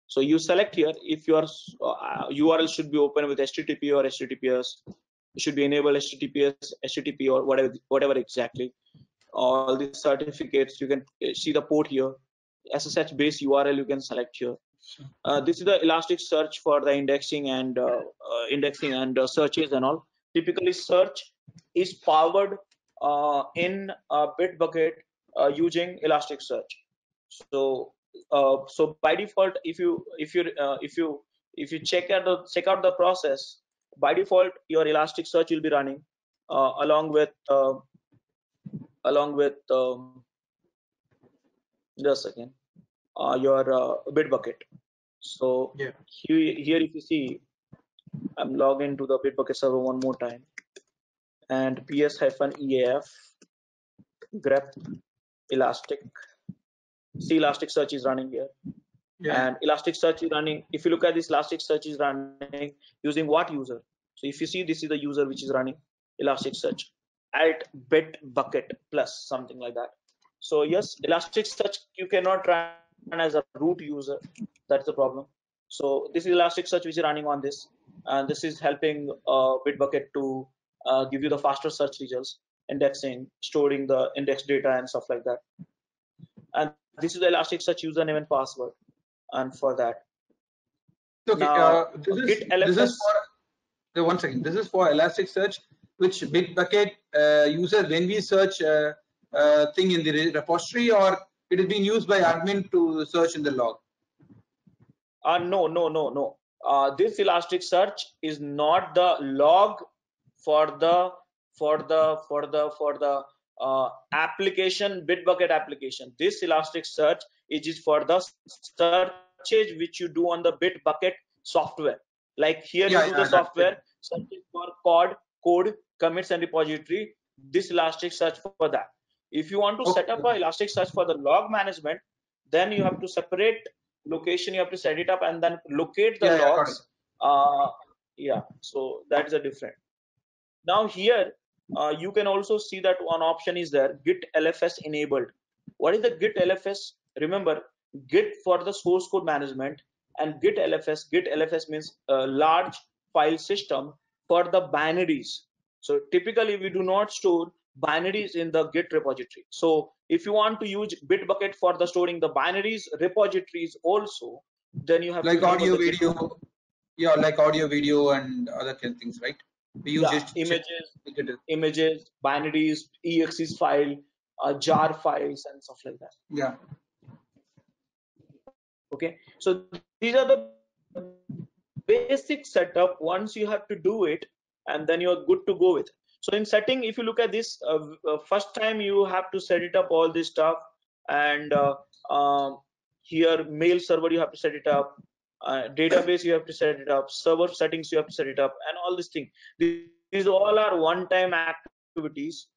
So you select here if your uh, URL should be open with HTTP or HTTPS. It should be enabled HTTPS, HTTP or whatever, whatever exactly. All the certificates you can uh, see the port here. SSH based URL you can select here. Uh, this is the Elasticsearch for the indexing and uh, uh, indexing and uh, searches and all. Typically, search is powered uh, in Bitbucket using Elasticsearch. So, so by default, if you if you if you if you check out the check out the process, by default your Elasticsearch will be running along with along with um, just a second uh, your uh, Bitbucket. So yeah. here, here if you see, I'm logged into the Bitbucket server one more time, and P S hyphen E A F grep elastic. See, Elasticsearch is running here. Yeah. And Elasticsearch is running. If you look at this, Elasticsearch is running using what user? So if you see, this is the user which is running Elasticsearch at Bitbucket plus something like that. So yes, Elasticsearch you cannot run as a root user. That's the problem. So this is Elasticsearch which is running on this, and this is helping uh, Bitbucket to uh, give you the faster search results, indexing, storing the index data and stuff like that. And this is the Elasticsearch username and password. And for that, okay, now, uh, this, is, this is for the one second. This is for Elasticsearch, which Bitbucket uh, user when we search uh, uh, thing in the repository, or it is being used by admin to search in the log? Uh, no, no, no, no. Uh, this Elasticsearch is not the log for the for the for the for the uh, application Bitbucket application. This Elasticsearch is for the searches which you do on the Bitbucket software. Like here yeah, you do yeah, the software searching for code, code, commits, and repository. This Elasticsearch for that. If you want to okay. set up a Elasticsearch for the log management, then you have to separate location. You have to set it up and then locate the yeah, logs. Yeah, uh, yeah, so that is a different. Now here uh, you can also see that one option is there Git LFS enabled. What is the Git LFS? Remember, Git for the source code management and Git LFS. Git LFS means a large file system for the binaries. So typically we do not store binaries in the Git repository. So if you want to use Bitbucket for the storing the binaries repositories also, then you have like audio, video, yeah, like audio, video, and other kind things, right? We use yeah, images, images, binaries, exes file, uh, jar files, and stuff like that. Yeah. Okay, so these are the basic setup. Once you have to do it, and then you're good to go with. So in setting, if you look at this, uh, uh, first time you have to set it up all this stuff, and uh, um, here mail server you have to set it up, uh, database you have to set it up, server settings you have to set it up, and all these things. These all are one-time activities,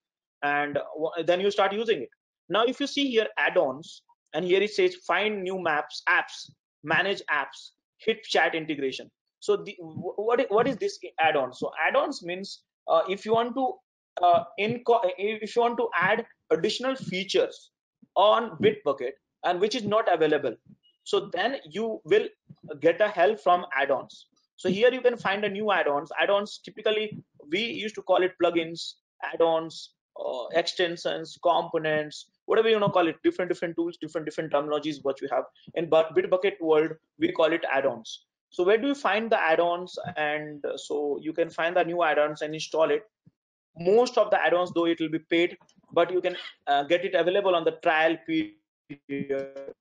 and then you start using it. Now, if you see here add-ons, and here it says find new maps, apps, manage apps, HipChat integration. So the, what what is this add-on? So add-ons means uh, if you want to uh, in if you want to add additional features on Bitbucket and which is not available, so then you will get a help from add-ons. So here you can find a new add-ons. Add-ons typically we used to call it plugins, add-ons, uh, extensions, components, whatever you know call it. Different different tools, different different terminologies. What we have in but Bitbucket world, we call it add-ons. So where do you find the add-ons? And so you can find the new add-ons and install it. Most of the add-ons, though, it will be paid, but you can uh, get it available on the trial period.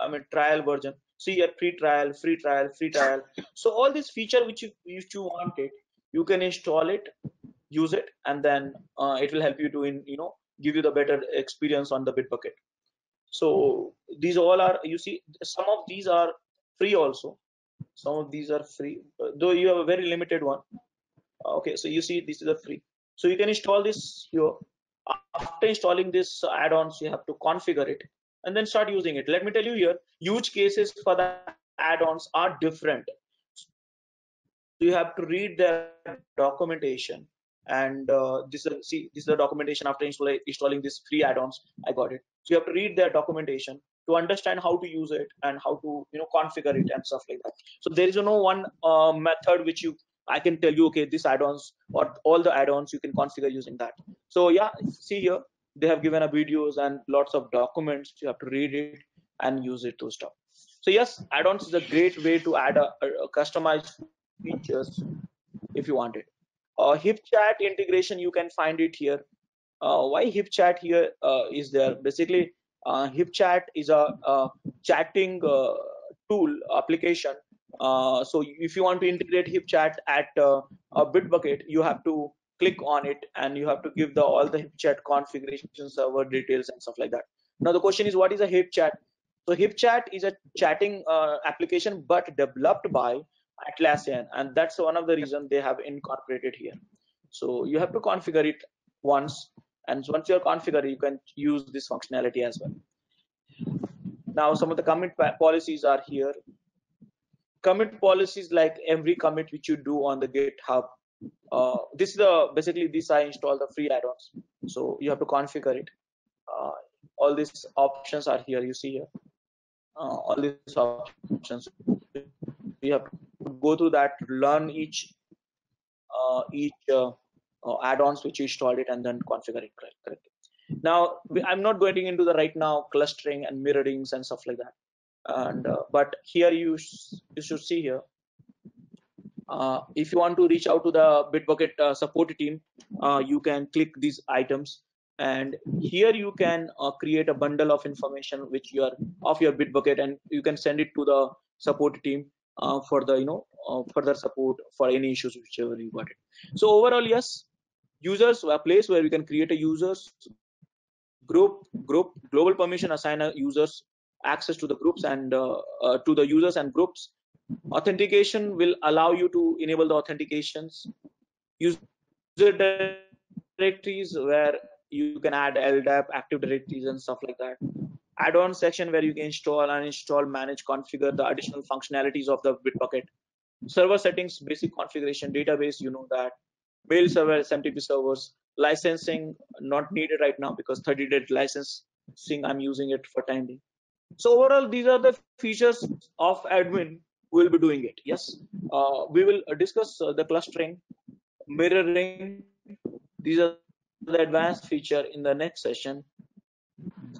I mean, trial version. See a free trial, free trial, free trial. So all these feature which you if you want it, you can install it, use it, and then uh, it will help you to in you know give you the better experience on the Bitbucket. So these all are, you see, some of these are free also. Some of these are free, though you have a very limited one. Okay, so you see, this is a free. So you can install this here. After installing this add-ons, you have to configure it and then start using it. Let me tell you here, use cases for the add-ons are different. So you have to read their documentation and uh, this is see this is the documentation after install, installing these free add-ons i got it so you have to read their documentation to understand how to use it and how to you know configure it and stuff like that. So there is no one uh, method which you i can tell you okay this add-ons or all the add-ons you can configure using that. So yeah see here they have given a videos and lots of documents. You have to read it and use it to stuff. So yes add-ons is a great way to add a, a customized features if you want it. Uh, HipChat integration, you can find it here. Uh, why HipChat here uh, is there? Basically, uh, HipChat is a, a chatting uh, tool application. Uh, so if you want to integrate HipChat at uh, a Bitbucket, you have to click on it and you have to give the all the HipChat configuration server details and stuff like that. Now the question is, what is a HipChat? So HipChat is a chatting application, but developed by Atlassian, and that's one of the reasons they have incorporated here. So you have to configure it once, and once you're configured, you can use this functionality as well. Now, some of the commit policies are here. Commit policies like every commit which you do on the GitHub. Uh, this is the basically this I install the free add-ons, so you have to configure it. Uh, all these options are here. You see here. Uh, all these options you have to go through that, learn each uh, each uh, add-ons which you installed it, and then configure it correctly. Now, I'm not going into the right now clustering and mirrorings and stuff like that. And uh, but here you you should see here. Uh, if you want to reach out to the Bitbucket uh, support team, you can click these items and here you can uh, create a bundle of information which you are of your bitbucket and you can send it to the support team uh, for the you know uh, further support for any issues whichever you got it so overall yes users a place where we can create a users group group global permission assign a users access to the groups and uh, uh, to the users and groups. Authentication will allow you to enable the authentications. User directories where you can add ldap active directories and stuff like that. Add-on section where you can install uninstall manage configure the additional functionalities of the bitbucket. Server settings basic configuration database you know that mail server smtp servers licensing not needed right now because 30 day licensing i'm using it for time being. So overall these are the features of admin we'll be doing it yes? Uh, we will discuss uh, the clustering mirroring. These are the advanced feature in the next session.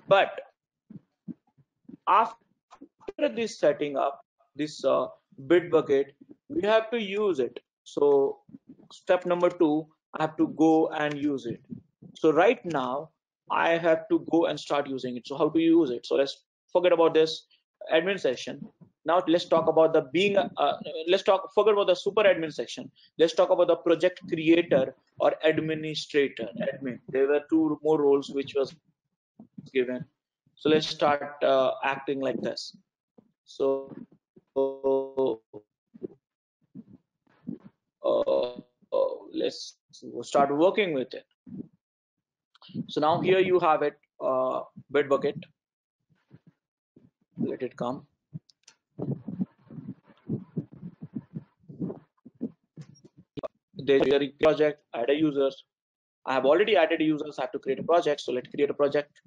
But after this setting up this uh, Bitbucket, we have to use it. So step number two, I have to go and use it. So right now, I have to go and start using it. So how to use it? So let's forget about this admin section. Now let's talk about the being. Uh, let's talk. Forget about the super admin section. Let's talk about the project creator or administrator. Admin. There were two more roles which was given so let's start uh, acting like this. So, uh, let's start working with it. So now here you have it, uh, Bitbucket. Let it come. There's a project, add a users. I have already added users, I have to create a project. So let's create a project.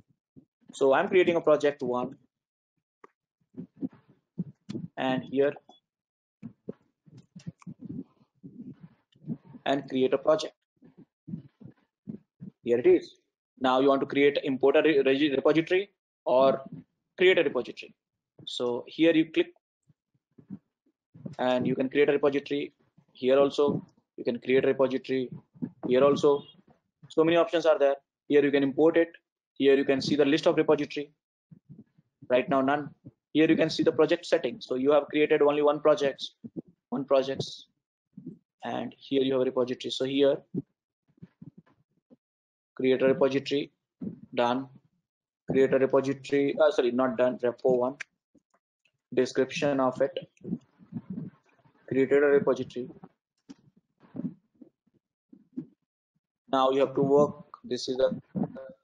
So I'm creating a project one and here and create a project. Here it is. Now you want to create import a repository or create a repository. So here you click and you can create a repository. Here also you can create a repository. Here also so many options are there. Here you can import it here you can see the list of repository. Right now, none. Here you can see the project setting. So you have created only one project, one projects, and here you have a repository. So here, create a repository. done. Create a repository uh, sorry not done repo one. Description of it. Created a repository. Now you have to work this is a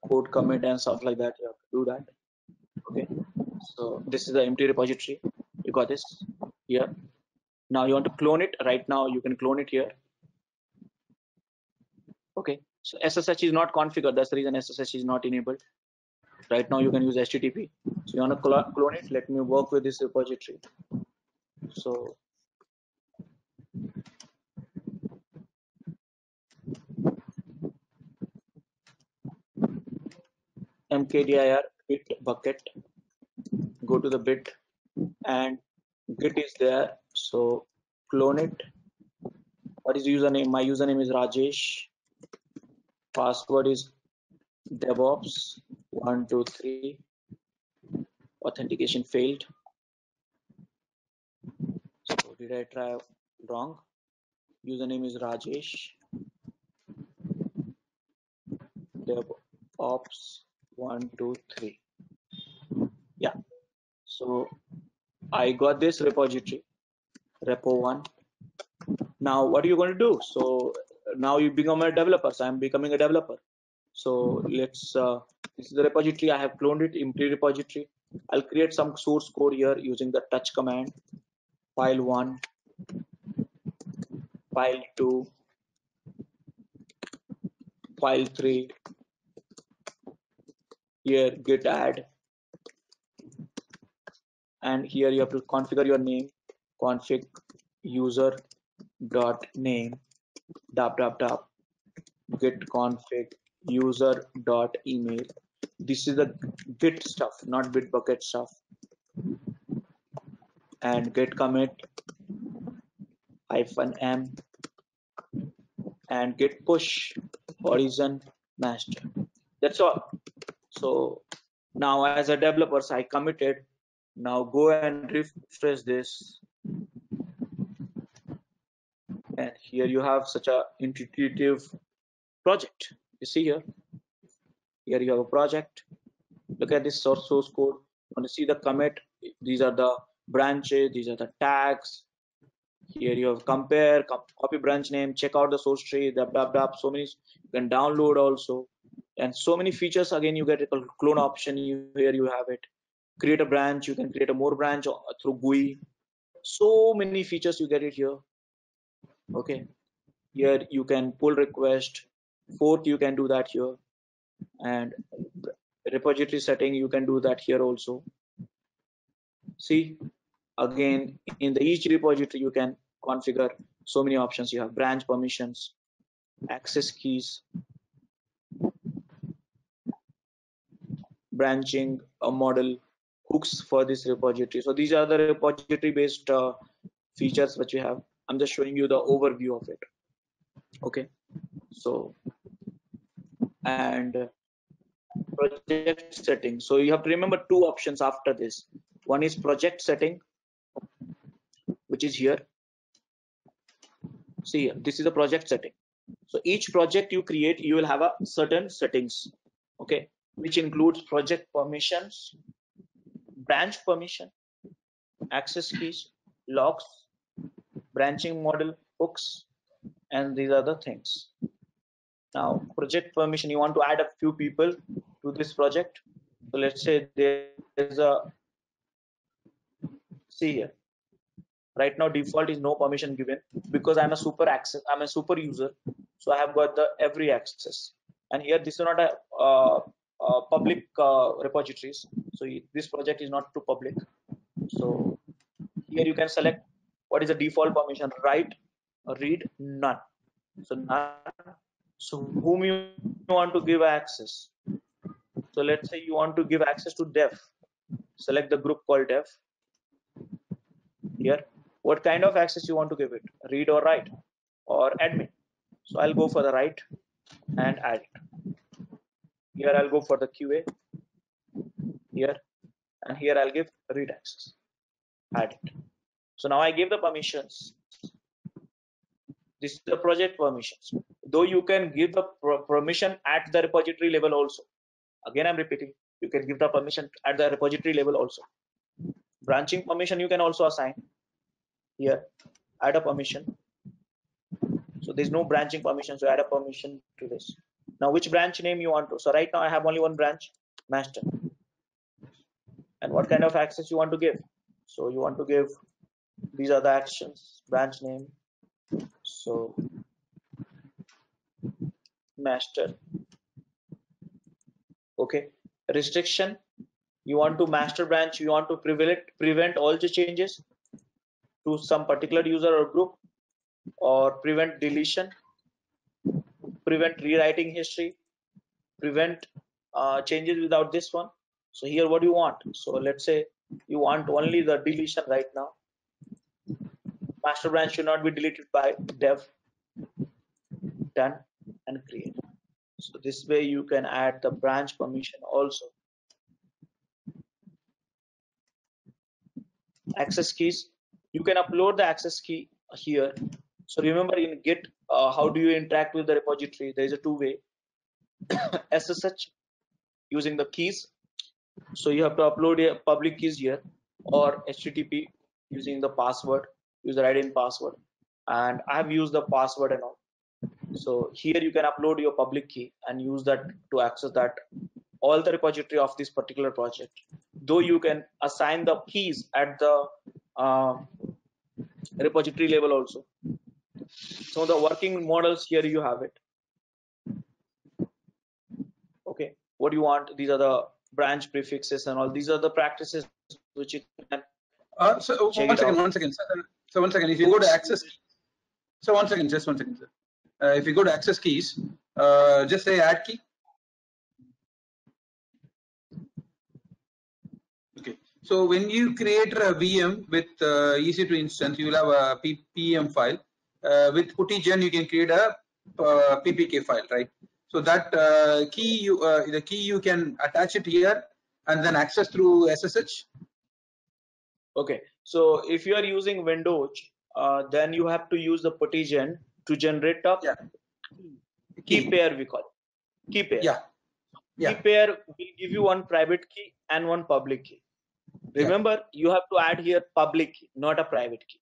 code commit and stuff like that. You have to do that. Okay. So this is the empty repository. You got this? Here now you want to clone it? Right now you can clone it here. Okay. So ssh is not configured. That's the reason ssh is not enabled. Right now you can use http so you want to clone it? Let me work with this repository. So mkdir bit bucket go to the bit and git is there so clone it. What is username? My username is rajesh. Password is devops. One two three. Authentication failed. So did i try wrong? Username is rajesh. Devops. One two three. Yeah. So i got this repository repo one. Now what are you going to do? So now you become a developer. So i'm becoming a developer. So let's uh, this is the repository. I have cloned it empty repository i'll create some source code here using the touch command. File one. File two. File three. Here git add. And here you have to configure your name config user dot name dot dot dot git config user dot email. This is the git stuff not bitbucket stuff. And git commit hyphen m and git push origin master. That's all. So now as a developer i committed. Now go and refresh this and here you have such a intuitive project. You see here? Here you have a project. Look at this source source code. You want to see the commit? These are the branches. These are the tags. Here you have compare copy branch name check out the source tree blah blah blah. So many you can download also. And so many features again you get a clone option. You here you have it. Create a branch. You can create a more branch uh, through GUI so many features you get it here okay. Here you can pull request. Fork you can do that here. And repository setting you can do that here also. See again in the each repository you can configure so many options. You have branch permissions access keys branching a model hooks for this repository. So these are the repository based uh, features which you have i'm just showing you the overview of it. Okay? So and uh, project setting. So you have to remember two options after this. One is project setting which is here. See this is the project setting. So each project you create you will have a certain settings. Okay? Which includes project permissions branch permission access keys logs branching model hooks and these are the things. Now project permission you want to add a few people to this project? So let's say there is a see here. Right now default is no permission given because i'm a super access i'm a super user so i have got the every access. And here this is not a uh, uh, public uh, repositories. So this project is not too public. So here you can select what is the default permission? Write read none. So none. So whom you want to give access? So let's say you want to give access to dev select the group called dev here. What kind of access you want to give it? Read or write? Or admin? So i'll go for the write and add it. Here i'll go for the qa here. And here i'll give read access. Add it so now i give the permissions. This is the project permissions. Though you can give the permission at the repository level also. Again i'm repeating you can give the permission at the repository level also. Branching permission you can also assign here add a permission. So there's no branching permission so add a permission to this. Now which branch name you want to? So right now i have only one branch master. And what kind of access you want to give? So you want to give these are the actions. Branch name. So master. Okay. Restriction. You want to master branch you want to prevent prevent all the changes to some particular user or group or prevent deletion prevent rewriting history prevent uh, changes without this one. So here what do you want? So let's say you want only the deletion right now master branch should not be deleted by dev. Done and create so this way you can add the branch permission also. Access keys. You can upload the access key here. So remember in git uh, how do you interact with the repository? There is a two way ssh <coughs> using the keys. So you have to upload your public keys here or http using the password user id and password. And i have used the password and all. So here you can upload your public key and use that to access that all the repository of this particular project. Though you can assign the keys at the uh, repository level also. So the working models here you have it. Okay what do you want? These are the branch prefixes and all. These are the practices which you can uh, so Check one it second, one second. So one second. If you go to access, so one second, just one second. Uh, if you go to access keys, uh, just say add key. Okay. So when you create a VM with uh, EC2 instance, you will have a PEM file. Uh, with Puttygen, you can create a uh, PPK file, right? So that uh, key, you the key you can attach it here and then access through SSH. Okay, so if you are using Windows, uh, then you have to use the Puttygen to generate a Yeah. key pair we call it. key pair. Yeah. Yeah. Key pair will give you one private key and one public key. Yeah. Remember, you have to add here public key, not a private key.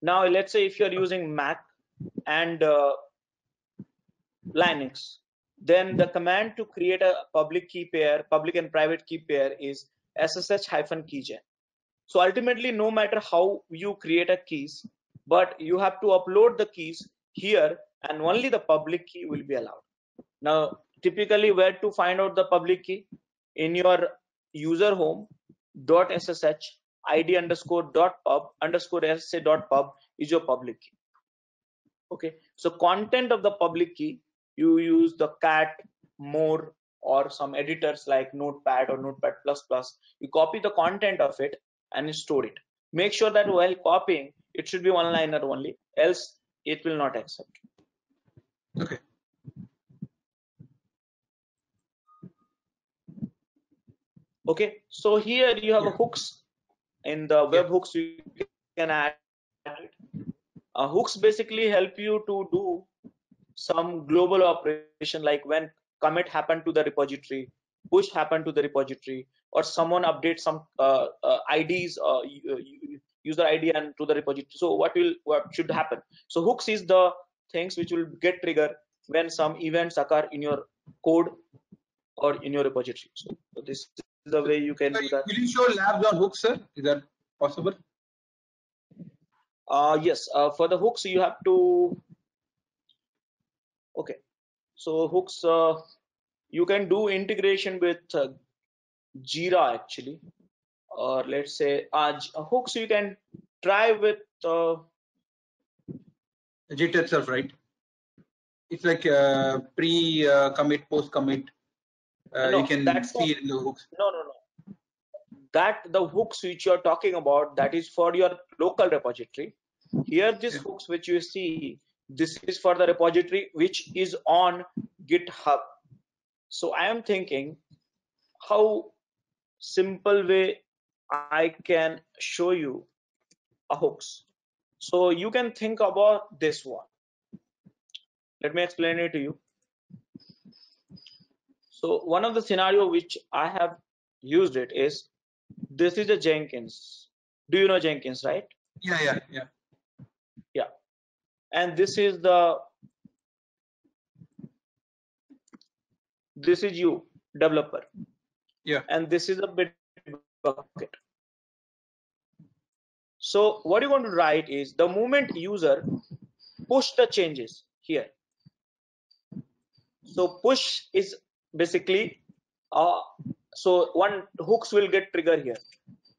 Now, let's say if you are using Mac and uh, Linux, then the command to create a public key pair, public and private key pair is ssh-keygen. So ultimately, no matter how you create a keys, but you have to upload the keys here and only the public key will be allowed. Now, typically where to find out the public key? In your user home dot ssh id underscore dot pub underscore ssa dot pub is your public key. Okay, so content of the public key, you use the cat more or some editors like notepad or notepad plus plus you copy the content of it and store it make sure that while copying it should be one liner only else it will not accept Okay. okay so here you have Yeah. hooks in the web hooks you can add. Uh, hooks basically help you to do some global operation like when commit happened to the repository push happened to the repository or someone updates some uh, uh, ids uh, u- u- user id and to the repository. So what will what should happen? So hooks is the things which will get trigger when some events occur in your code or in your repository. So this is the way you can do that. Will you show labs on hooks, sir? Is that possible? uh yes. Uh, for the hooks you have to okay. So hooks uh, you can do integration with uh, jira actually or let's say uh, uh, hooks you can try with uh, Git itself, right? It's like uh, pre-commit, post-commit. Uh, No, you can that's see it in the hooks. no no no that the hooks which you're talking about that is for your local repository here these Yeah. hooks which you see this is for the repository which is on github so i am thinking how simple way i can show you a hooks so you can think about this one let me explain it to you So one of the scenario which I have used it is this is a Jenkins. Do you know Jenkins, right? Yeah, yeah, yeah. Yeah. And this is the this is you, developer. Yeah. And this is a bit bucket. So what you want to write is the moment user push the changes here. So push is basically uh, so one hooks will get trigger here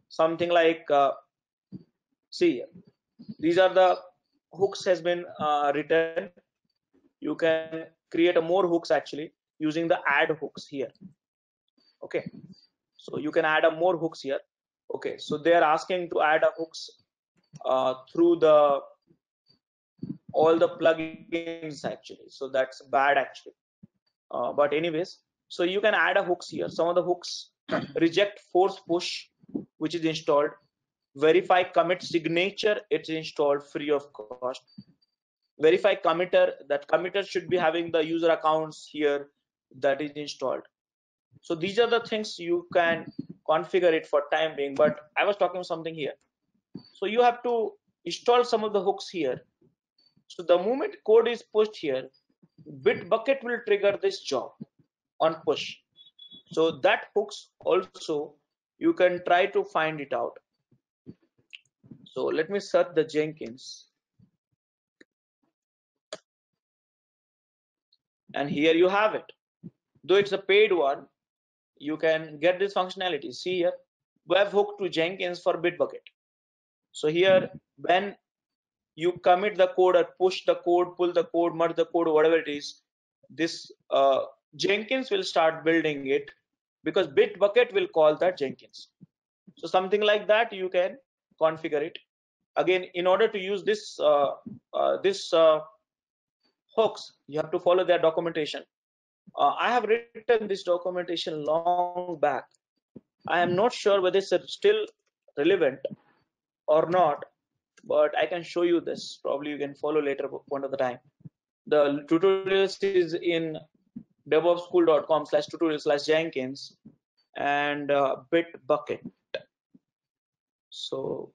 something like uh, see these are the hooks has been uh, written you can create a more hooks actually using the add hooks here okay. So you can add a more hooks here. Okay. So they are asking to add a hooks uh, through the all the plugins actually. So that's bad actually. Uh, but anyways so you can add a hooks here. Some of the hooks <clears throat> reject force push which is installed. Verify commit signature it's installed free of cost. Verify committer that committer should be having the user accounts here that is installed so these are the things you can configure it for time being but i was talking something here. So you have to install some of the hooks here. So the moment code is pushed here bitbucket will trigger this job on push. So that hooks also you can try to find it out. So let me search the jenkins. And here you have it. Though it's a paid one you can get this functionality see here web hook to jenkins for bitbucket so here when you commit the code or push the code pull the code merge the code whatever it is this uh, Jenkins will start building it because Bitbucket will call that Jenkins. So something like that you can configure it. Again, in order to use this uh, uh, this uh, hooks, you have to follow their documentation. Uh, I have written this documentation long back. I am not sure whether it's still relevant or not, but I can show you this. Probably you can follow later point of the time. The tutorials is in devopsschool.com slash tutorial slash jenkins and uh, bitbucket so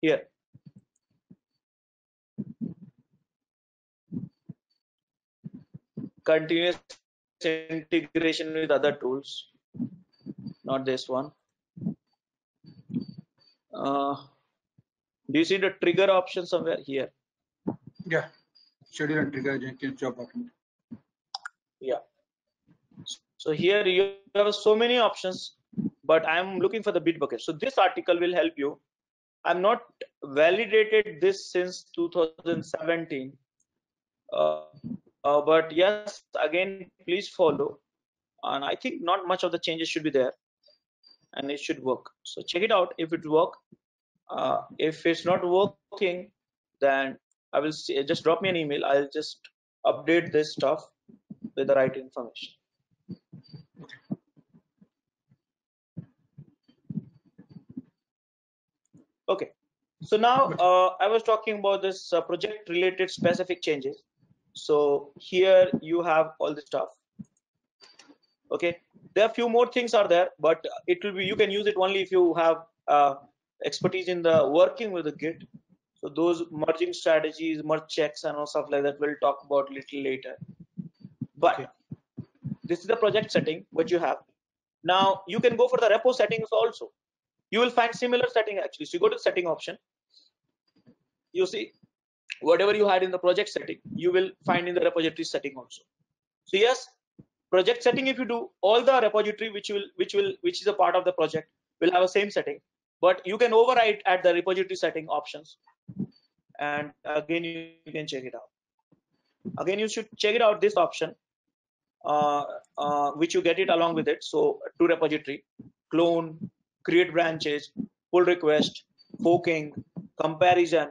here continuous integration with other tools not this one. Uh, do you see the trigger option somewhere? Here. Yeah. Schedule and trigger jenkins job document yeah. So here you have so many options but i'm looking for the bitbucket. So this article will help you. I'm not validated this since 2017 uh, uh, but yes again please follow. And i think not much of the changes should be there. And it should work. So check it out. If it work uh, if it's not working then i will see, just drop me an email. I'll just update this stuff with the right information. Okay, so now uh, I was talking about this uh, project related specific changes. So here you have all the stuff. Okay, there are a few more things are there, but it will be you can use it only if you have uh, expertise in the working with the Git. So those merging strategies, merge checks, and all stuff like that we'll talk about little later but okay. this is the project setting what you have now you can go for the repo settings also you will find similar setting actually so you go to setting option you see whatever you had in the project setting you will find in the repository setting also. So yes project setting if you do all the repository which will which will which is a part of the project will have a same setting but you can override at the repository setting options. And again you can check it out. Again you should check it out this option uh, uh, which you get it along with it. So to repository, clone, create branches, pull request, forking, comparison,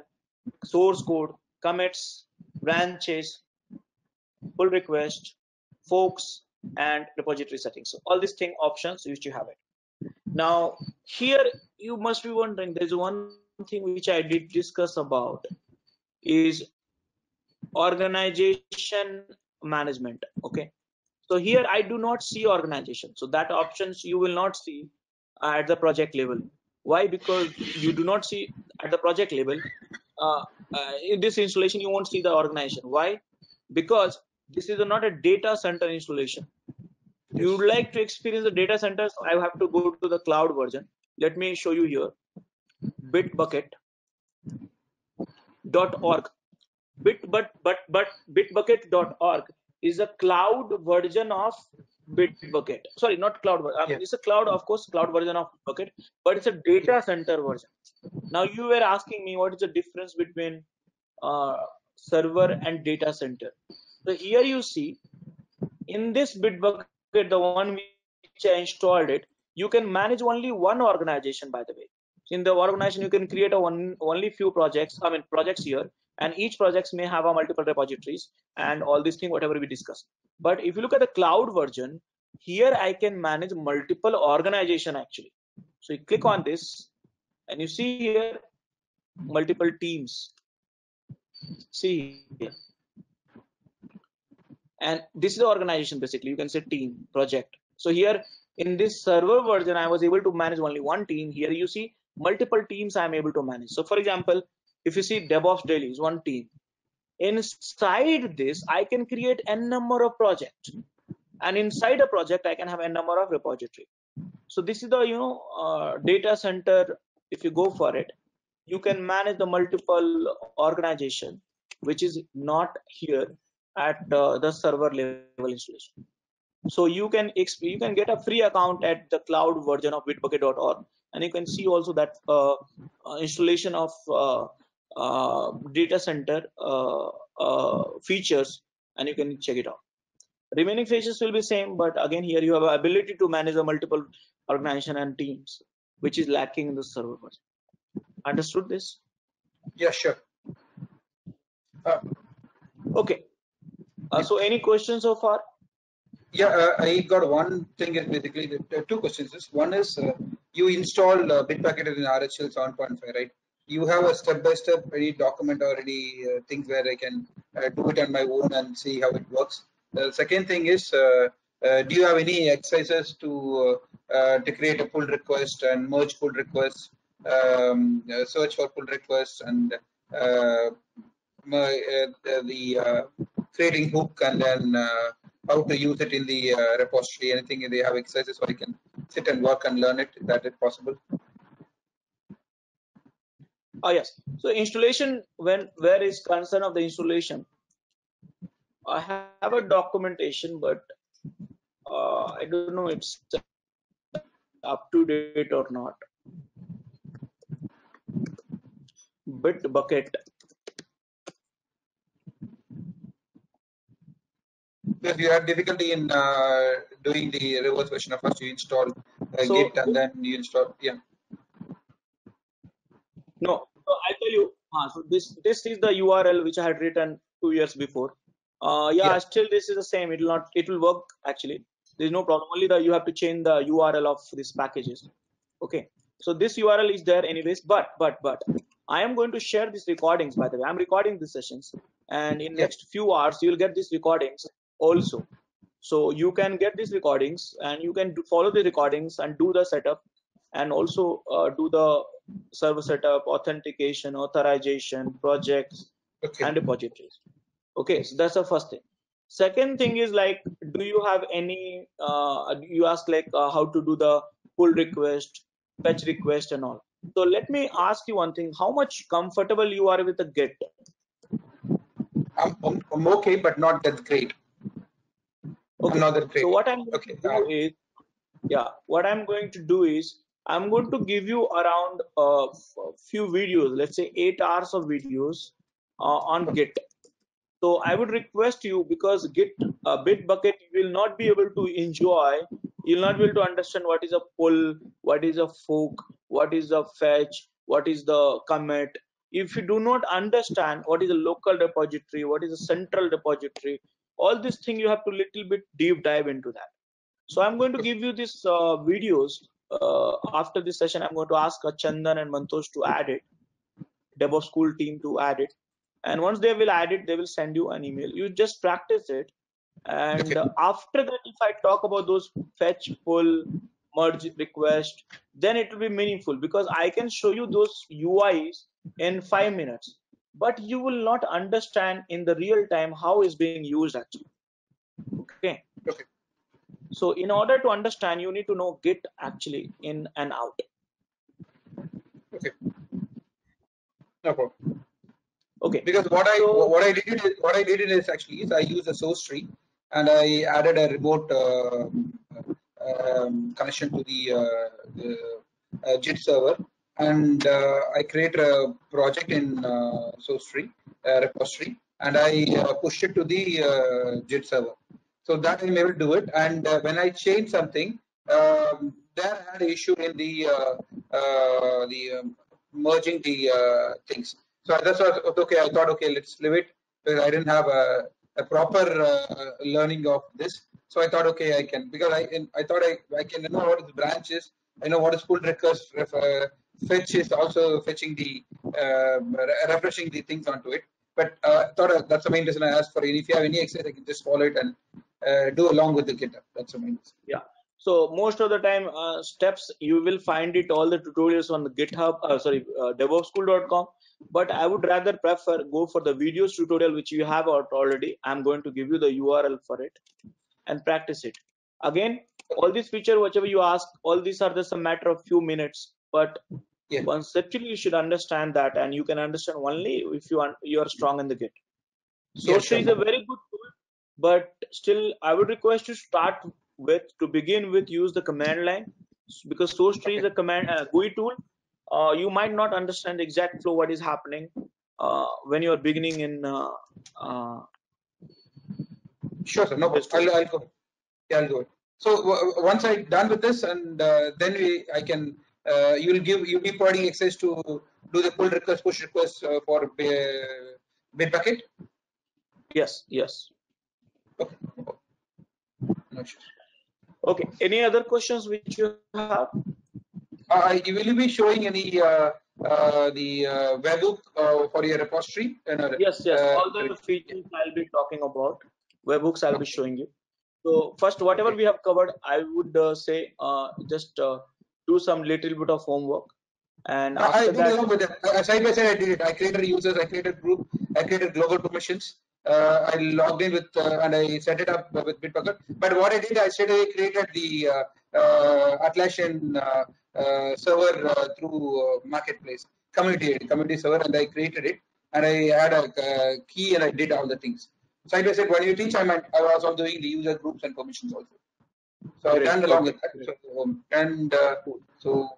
source code, commits, branches, pull request, forks, and repository settings. So all these thing options which you have it. Now here you must be wondering there's one thing which I did discuss about is organization management. Okay, So here I do not see organization. So that options you will not see at the project level. Why? Because you do not see at the project level. Uh, uh, in this installation, you won't see the organization. Why? Because this is not a data center installation. You would like to experience the data centers. I have to go to the cloud version. Let me show you here. Bitbucket bitbucket.org. Bit but but but bitbucket.org is a cloud version of Bitbucket. Sorry, not cloud. I mean, Yeah. It's a cloud, of course, cloud version of Bucket, but it's a data center version. Now you were asking me what is the difference between uh, server and data center. So here you see in this Bitbucket, the one which I installed it, you can manage only one organization, by the way. In the organization, you can create a one only few projects. I mean projects here, and each projects may have a multiple repositories and all these things, whatever we discuss. But if you look at the cloud version, here I can manage multiple organization actually. So you click on this, and you see here multiple teams. See here. And this is the organization basically. You can say team project. So here in this server version i was able to manage only one team. Here you see multiple teams i'm able to manage. So for example if you see devops daily is one team. Inside this i can create n number of projects. And inside a project i can have n number of repository. So this is the you know uh, data center if you go for it you can manage the multiple organization which is not here at uh, the server level installation. So you can you can get a free account at the cloud version of bitbucket.org and you can see also that uh, uh, installation of uh, data center uh, uh, features and you can check it out remaining features will be same but again here you have ability to manage a multiple organization and teams which is lacking in the server version understood this Yeah, sure. Uh, okay uh, so any questions so far Yeah, uh, I got one thing is basically the, uh, two questions. One is uh, you install uh, Bitbucket in RHEL 7.5, right? You have a step-by-step any document or any uh, things where I can uh, do it on my own and see how it works. The second thing is, uh, uh, do you have any exercises to uh, uh, to create a pull request and merge pull requests, um, search for pull requests, and my, the, creating hook and then how to use it in the repository, anything they have exercises where you can sit and work and learn it. Is that it possible? Oh yes. So installation, when where is concern of the installation? I have a documentation, but uh, I don't know it's up to date or not. Bitbucket. Because you have difficulty in uh, doing the reverse version of first you install uh, So- Git and then you install. Yeah. No, so I tell you. Uh, so this this is the URL which I had written two years before. Uh, yeah, Yeah. still this is the same. It will not. It will work actually. There's no problem. Only that you have to change the URL of these packages. Okay. So this URL is there anyways. But but but I am going to share these recordings. By the way, I'm recording these sessions, and in Yeah. next few hours you will get these recordings also. So you can get these recordings and you can do, follow the recordings and do the setup and also uh, do the server setup, authentication, authorization, projects, Okay. and repositories. Okay, so that's the first thing. Second thing is like, do you have any? Uh, you ask like uh, how to do the pull request, fetch request, and all. So let me ask you one thing: How much comfortable you are with the Git? I'm, I'm, okay, but not that great. Okay. not that great. So what I'm going Okay, to do uh, is, yeah, what I'm going to do is I'm going to give you around a few videos, let's say eight hours of videos uh, on Git. So I would request you because Git, uh, Bitbucket, you will not be able to enjoy. You'll not be able to understand what is a pull, what is a fork, what is a fetch, what is the commit. If you do not understand what is a local repository, what is a central repository, all these things you have to little bit deep dive into that. So I'm going to give you these uh, videos uh, after this session. I'm going to ask Chandan and Mantosh to add it, DevOps school team to add it, and once they will add it, they will send you an email. You just practice it, And Okay. uh, after that, if I talk about those fetch, pull, merge request, then it will be meaningful because I can show you those UIs in five minutes, but you will not understand in the real time how is being used actually. Okay. Okay. So in order to understand, you need to know Git actually in and out. Okay. No problem. Okay. Because what I So- what I did is what I did is actually is I use a source tree and I added a remote uh, um, connection to the, uh, the uh, Git server and uh, I create a project in uh, source tree uh, repository and I uh, pushed it to the uh, Git server. So that I'm able to do it. And uh, when I change something, um, there I had an issue in the uh, uh, the um, merging the uh, things. So that's what okay. I thought okay, let's leave it. Because I didn't have a, a proper learning of this. So I thought okay, I can because I in, I thought I I can know what is branch is. I know what is pull request. Fetch is also fetching the uh, re- refreshing the things onto it. But uh, I thought that's the main reason I asked for it. If you have any exercise, I can just follow it and uh, do along with the GitHub. That's reason. Yeah. So most of the time, uh, steps you will find it all the tutorials on the GitHub. Uh, sorry, uh, DevOpsSchool.com. But I would rather prefer go for the videos tutorial which you have out already. I'm going to give you the URL for it and practice it. Again, all these feature, whatever you ask, all these are just a matter of few minutes. But Yeah. conceptually, you should understand that, and you can understand only if you are you are strong in the Git. Source sure. is a very good but still, I would request you to start with to begin with use the command line because source tree is a command uh, GUI tool. Uh, you might not understand the exact flow what is happening uh, when you are beginning in. Uh, uh, Sure, sir. No, I'll, I'll go. Yeah, I'll go. So once I'm done with this, and uh, then we, I can, uh, you'll give, you'll be providing access to do the pull request, push request uh, for uh, Bitbucket. yes, yes. Okay. No issues. Okay. Any other questions which you have? Uh, you will you be showing any uh, uh, the uh, webhook uh, for your repository? And, uh, Yes, yes. uh, All the features I'll be talking about, webhooks I'll be showing you. So first, whatever we have covered, I would uh, say uh, just uh, do some little bit of homework, and I I after did that, along with that. Uh, side by side, I did it. I created users, I created group, I created global permissions. Uh, I logged in with uh, and I set it up with Bitbucket. But what I did, I straight away created the uh, uh, Atlassian uh, uh, server uh, through uh, Marketplace community community server, and I created it. And I had a key, and I did all the things. Side by side, when you teach, I might I was also doing the user groups and permissions also. So I've done along with that. So, um, and uh, so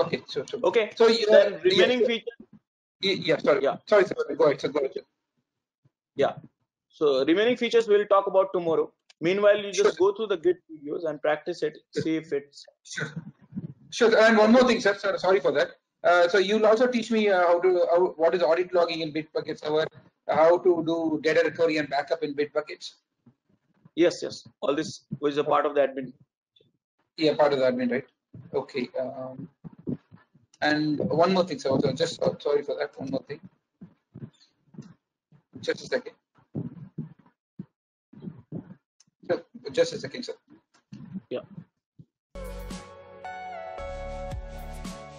okay, so so okay. so uh, remaining yeah, features, yeah, yeah, sorry, Yeah. sorry, sir. Go ahead, sir. Go ahead. Sir. Yeah. So remaining features we'll talk about tomorrow. Meanwhile, you just Sure. go through the Git videos and practice it. See if it's Sure. Sure. And one more thing, sir. sir sorry for that. Uh, so you'll also teach me uh, how to how, what is audit logging in Bitbucket server, how to do data recovery and backup in Bitbuckets. yes, yes. All this was a part of the admin. Yeah, part of the admin, right? Okay. Um, and one more thing, sir. Also, just uh, sorry for that. One more thing. Just a second. Just a second, sir. Yeah.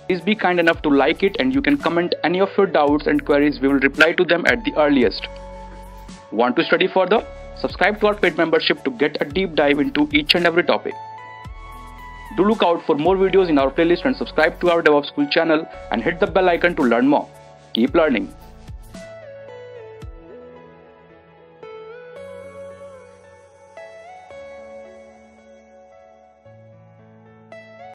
Please be kind enough to like it and you can comment any of your doubts and queries. We will reply to them at the earliest. Want to study further? Subscribe to our paid membership to get a deep dive into each and every topic. Do look out for more videos in our playlist and subscribe to our DevOps School channel and hit the bell icon to learn more. Keep learning.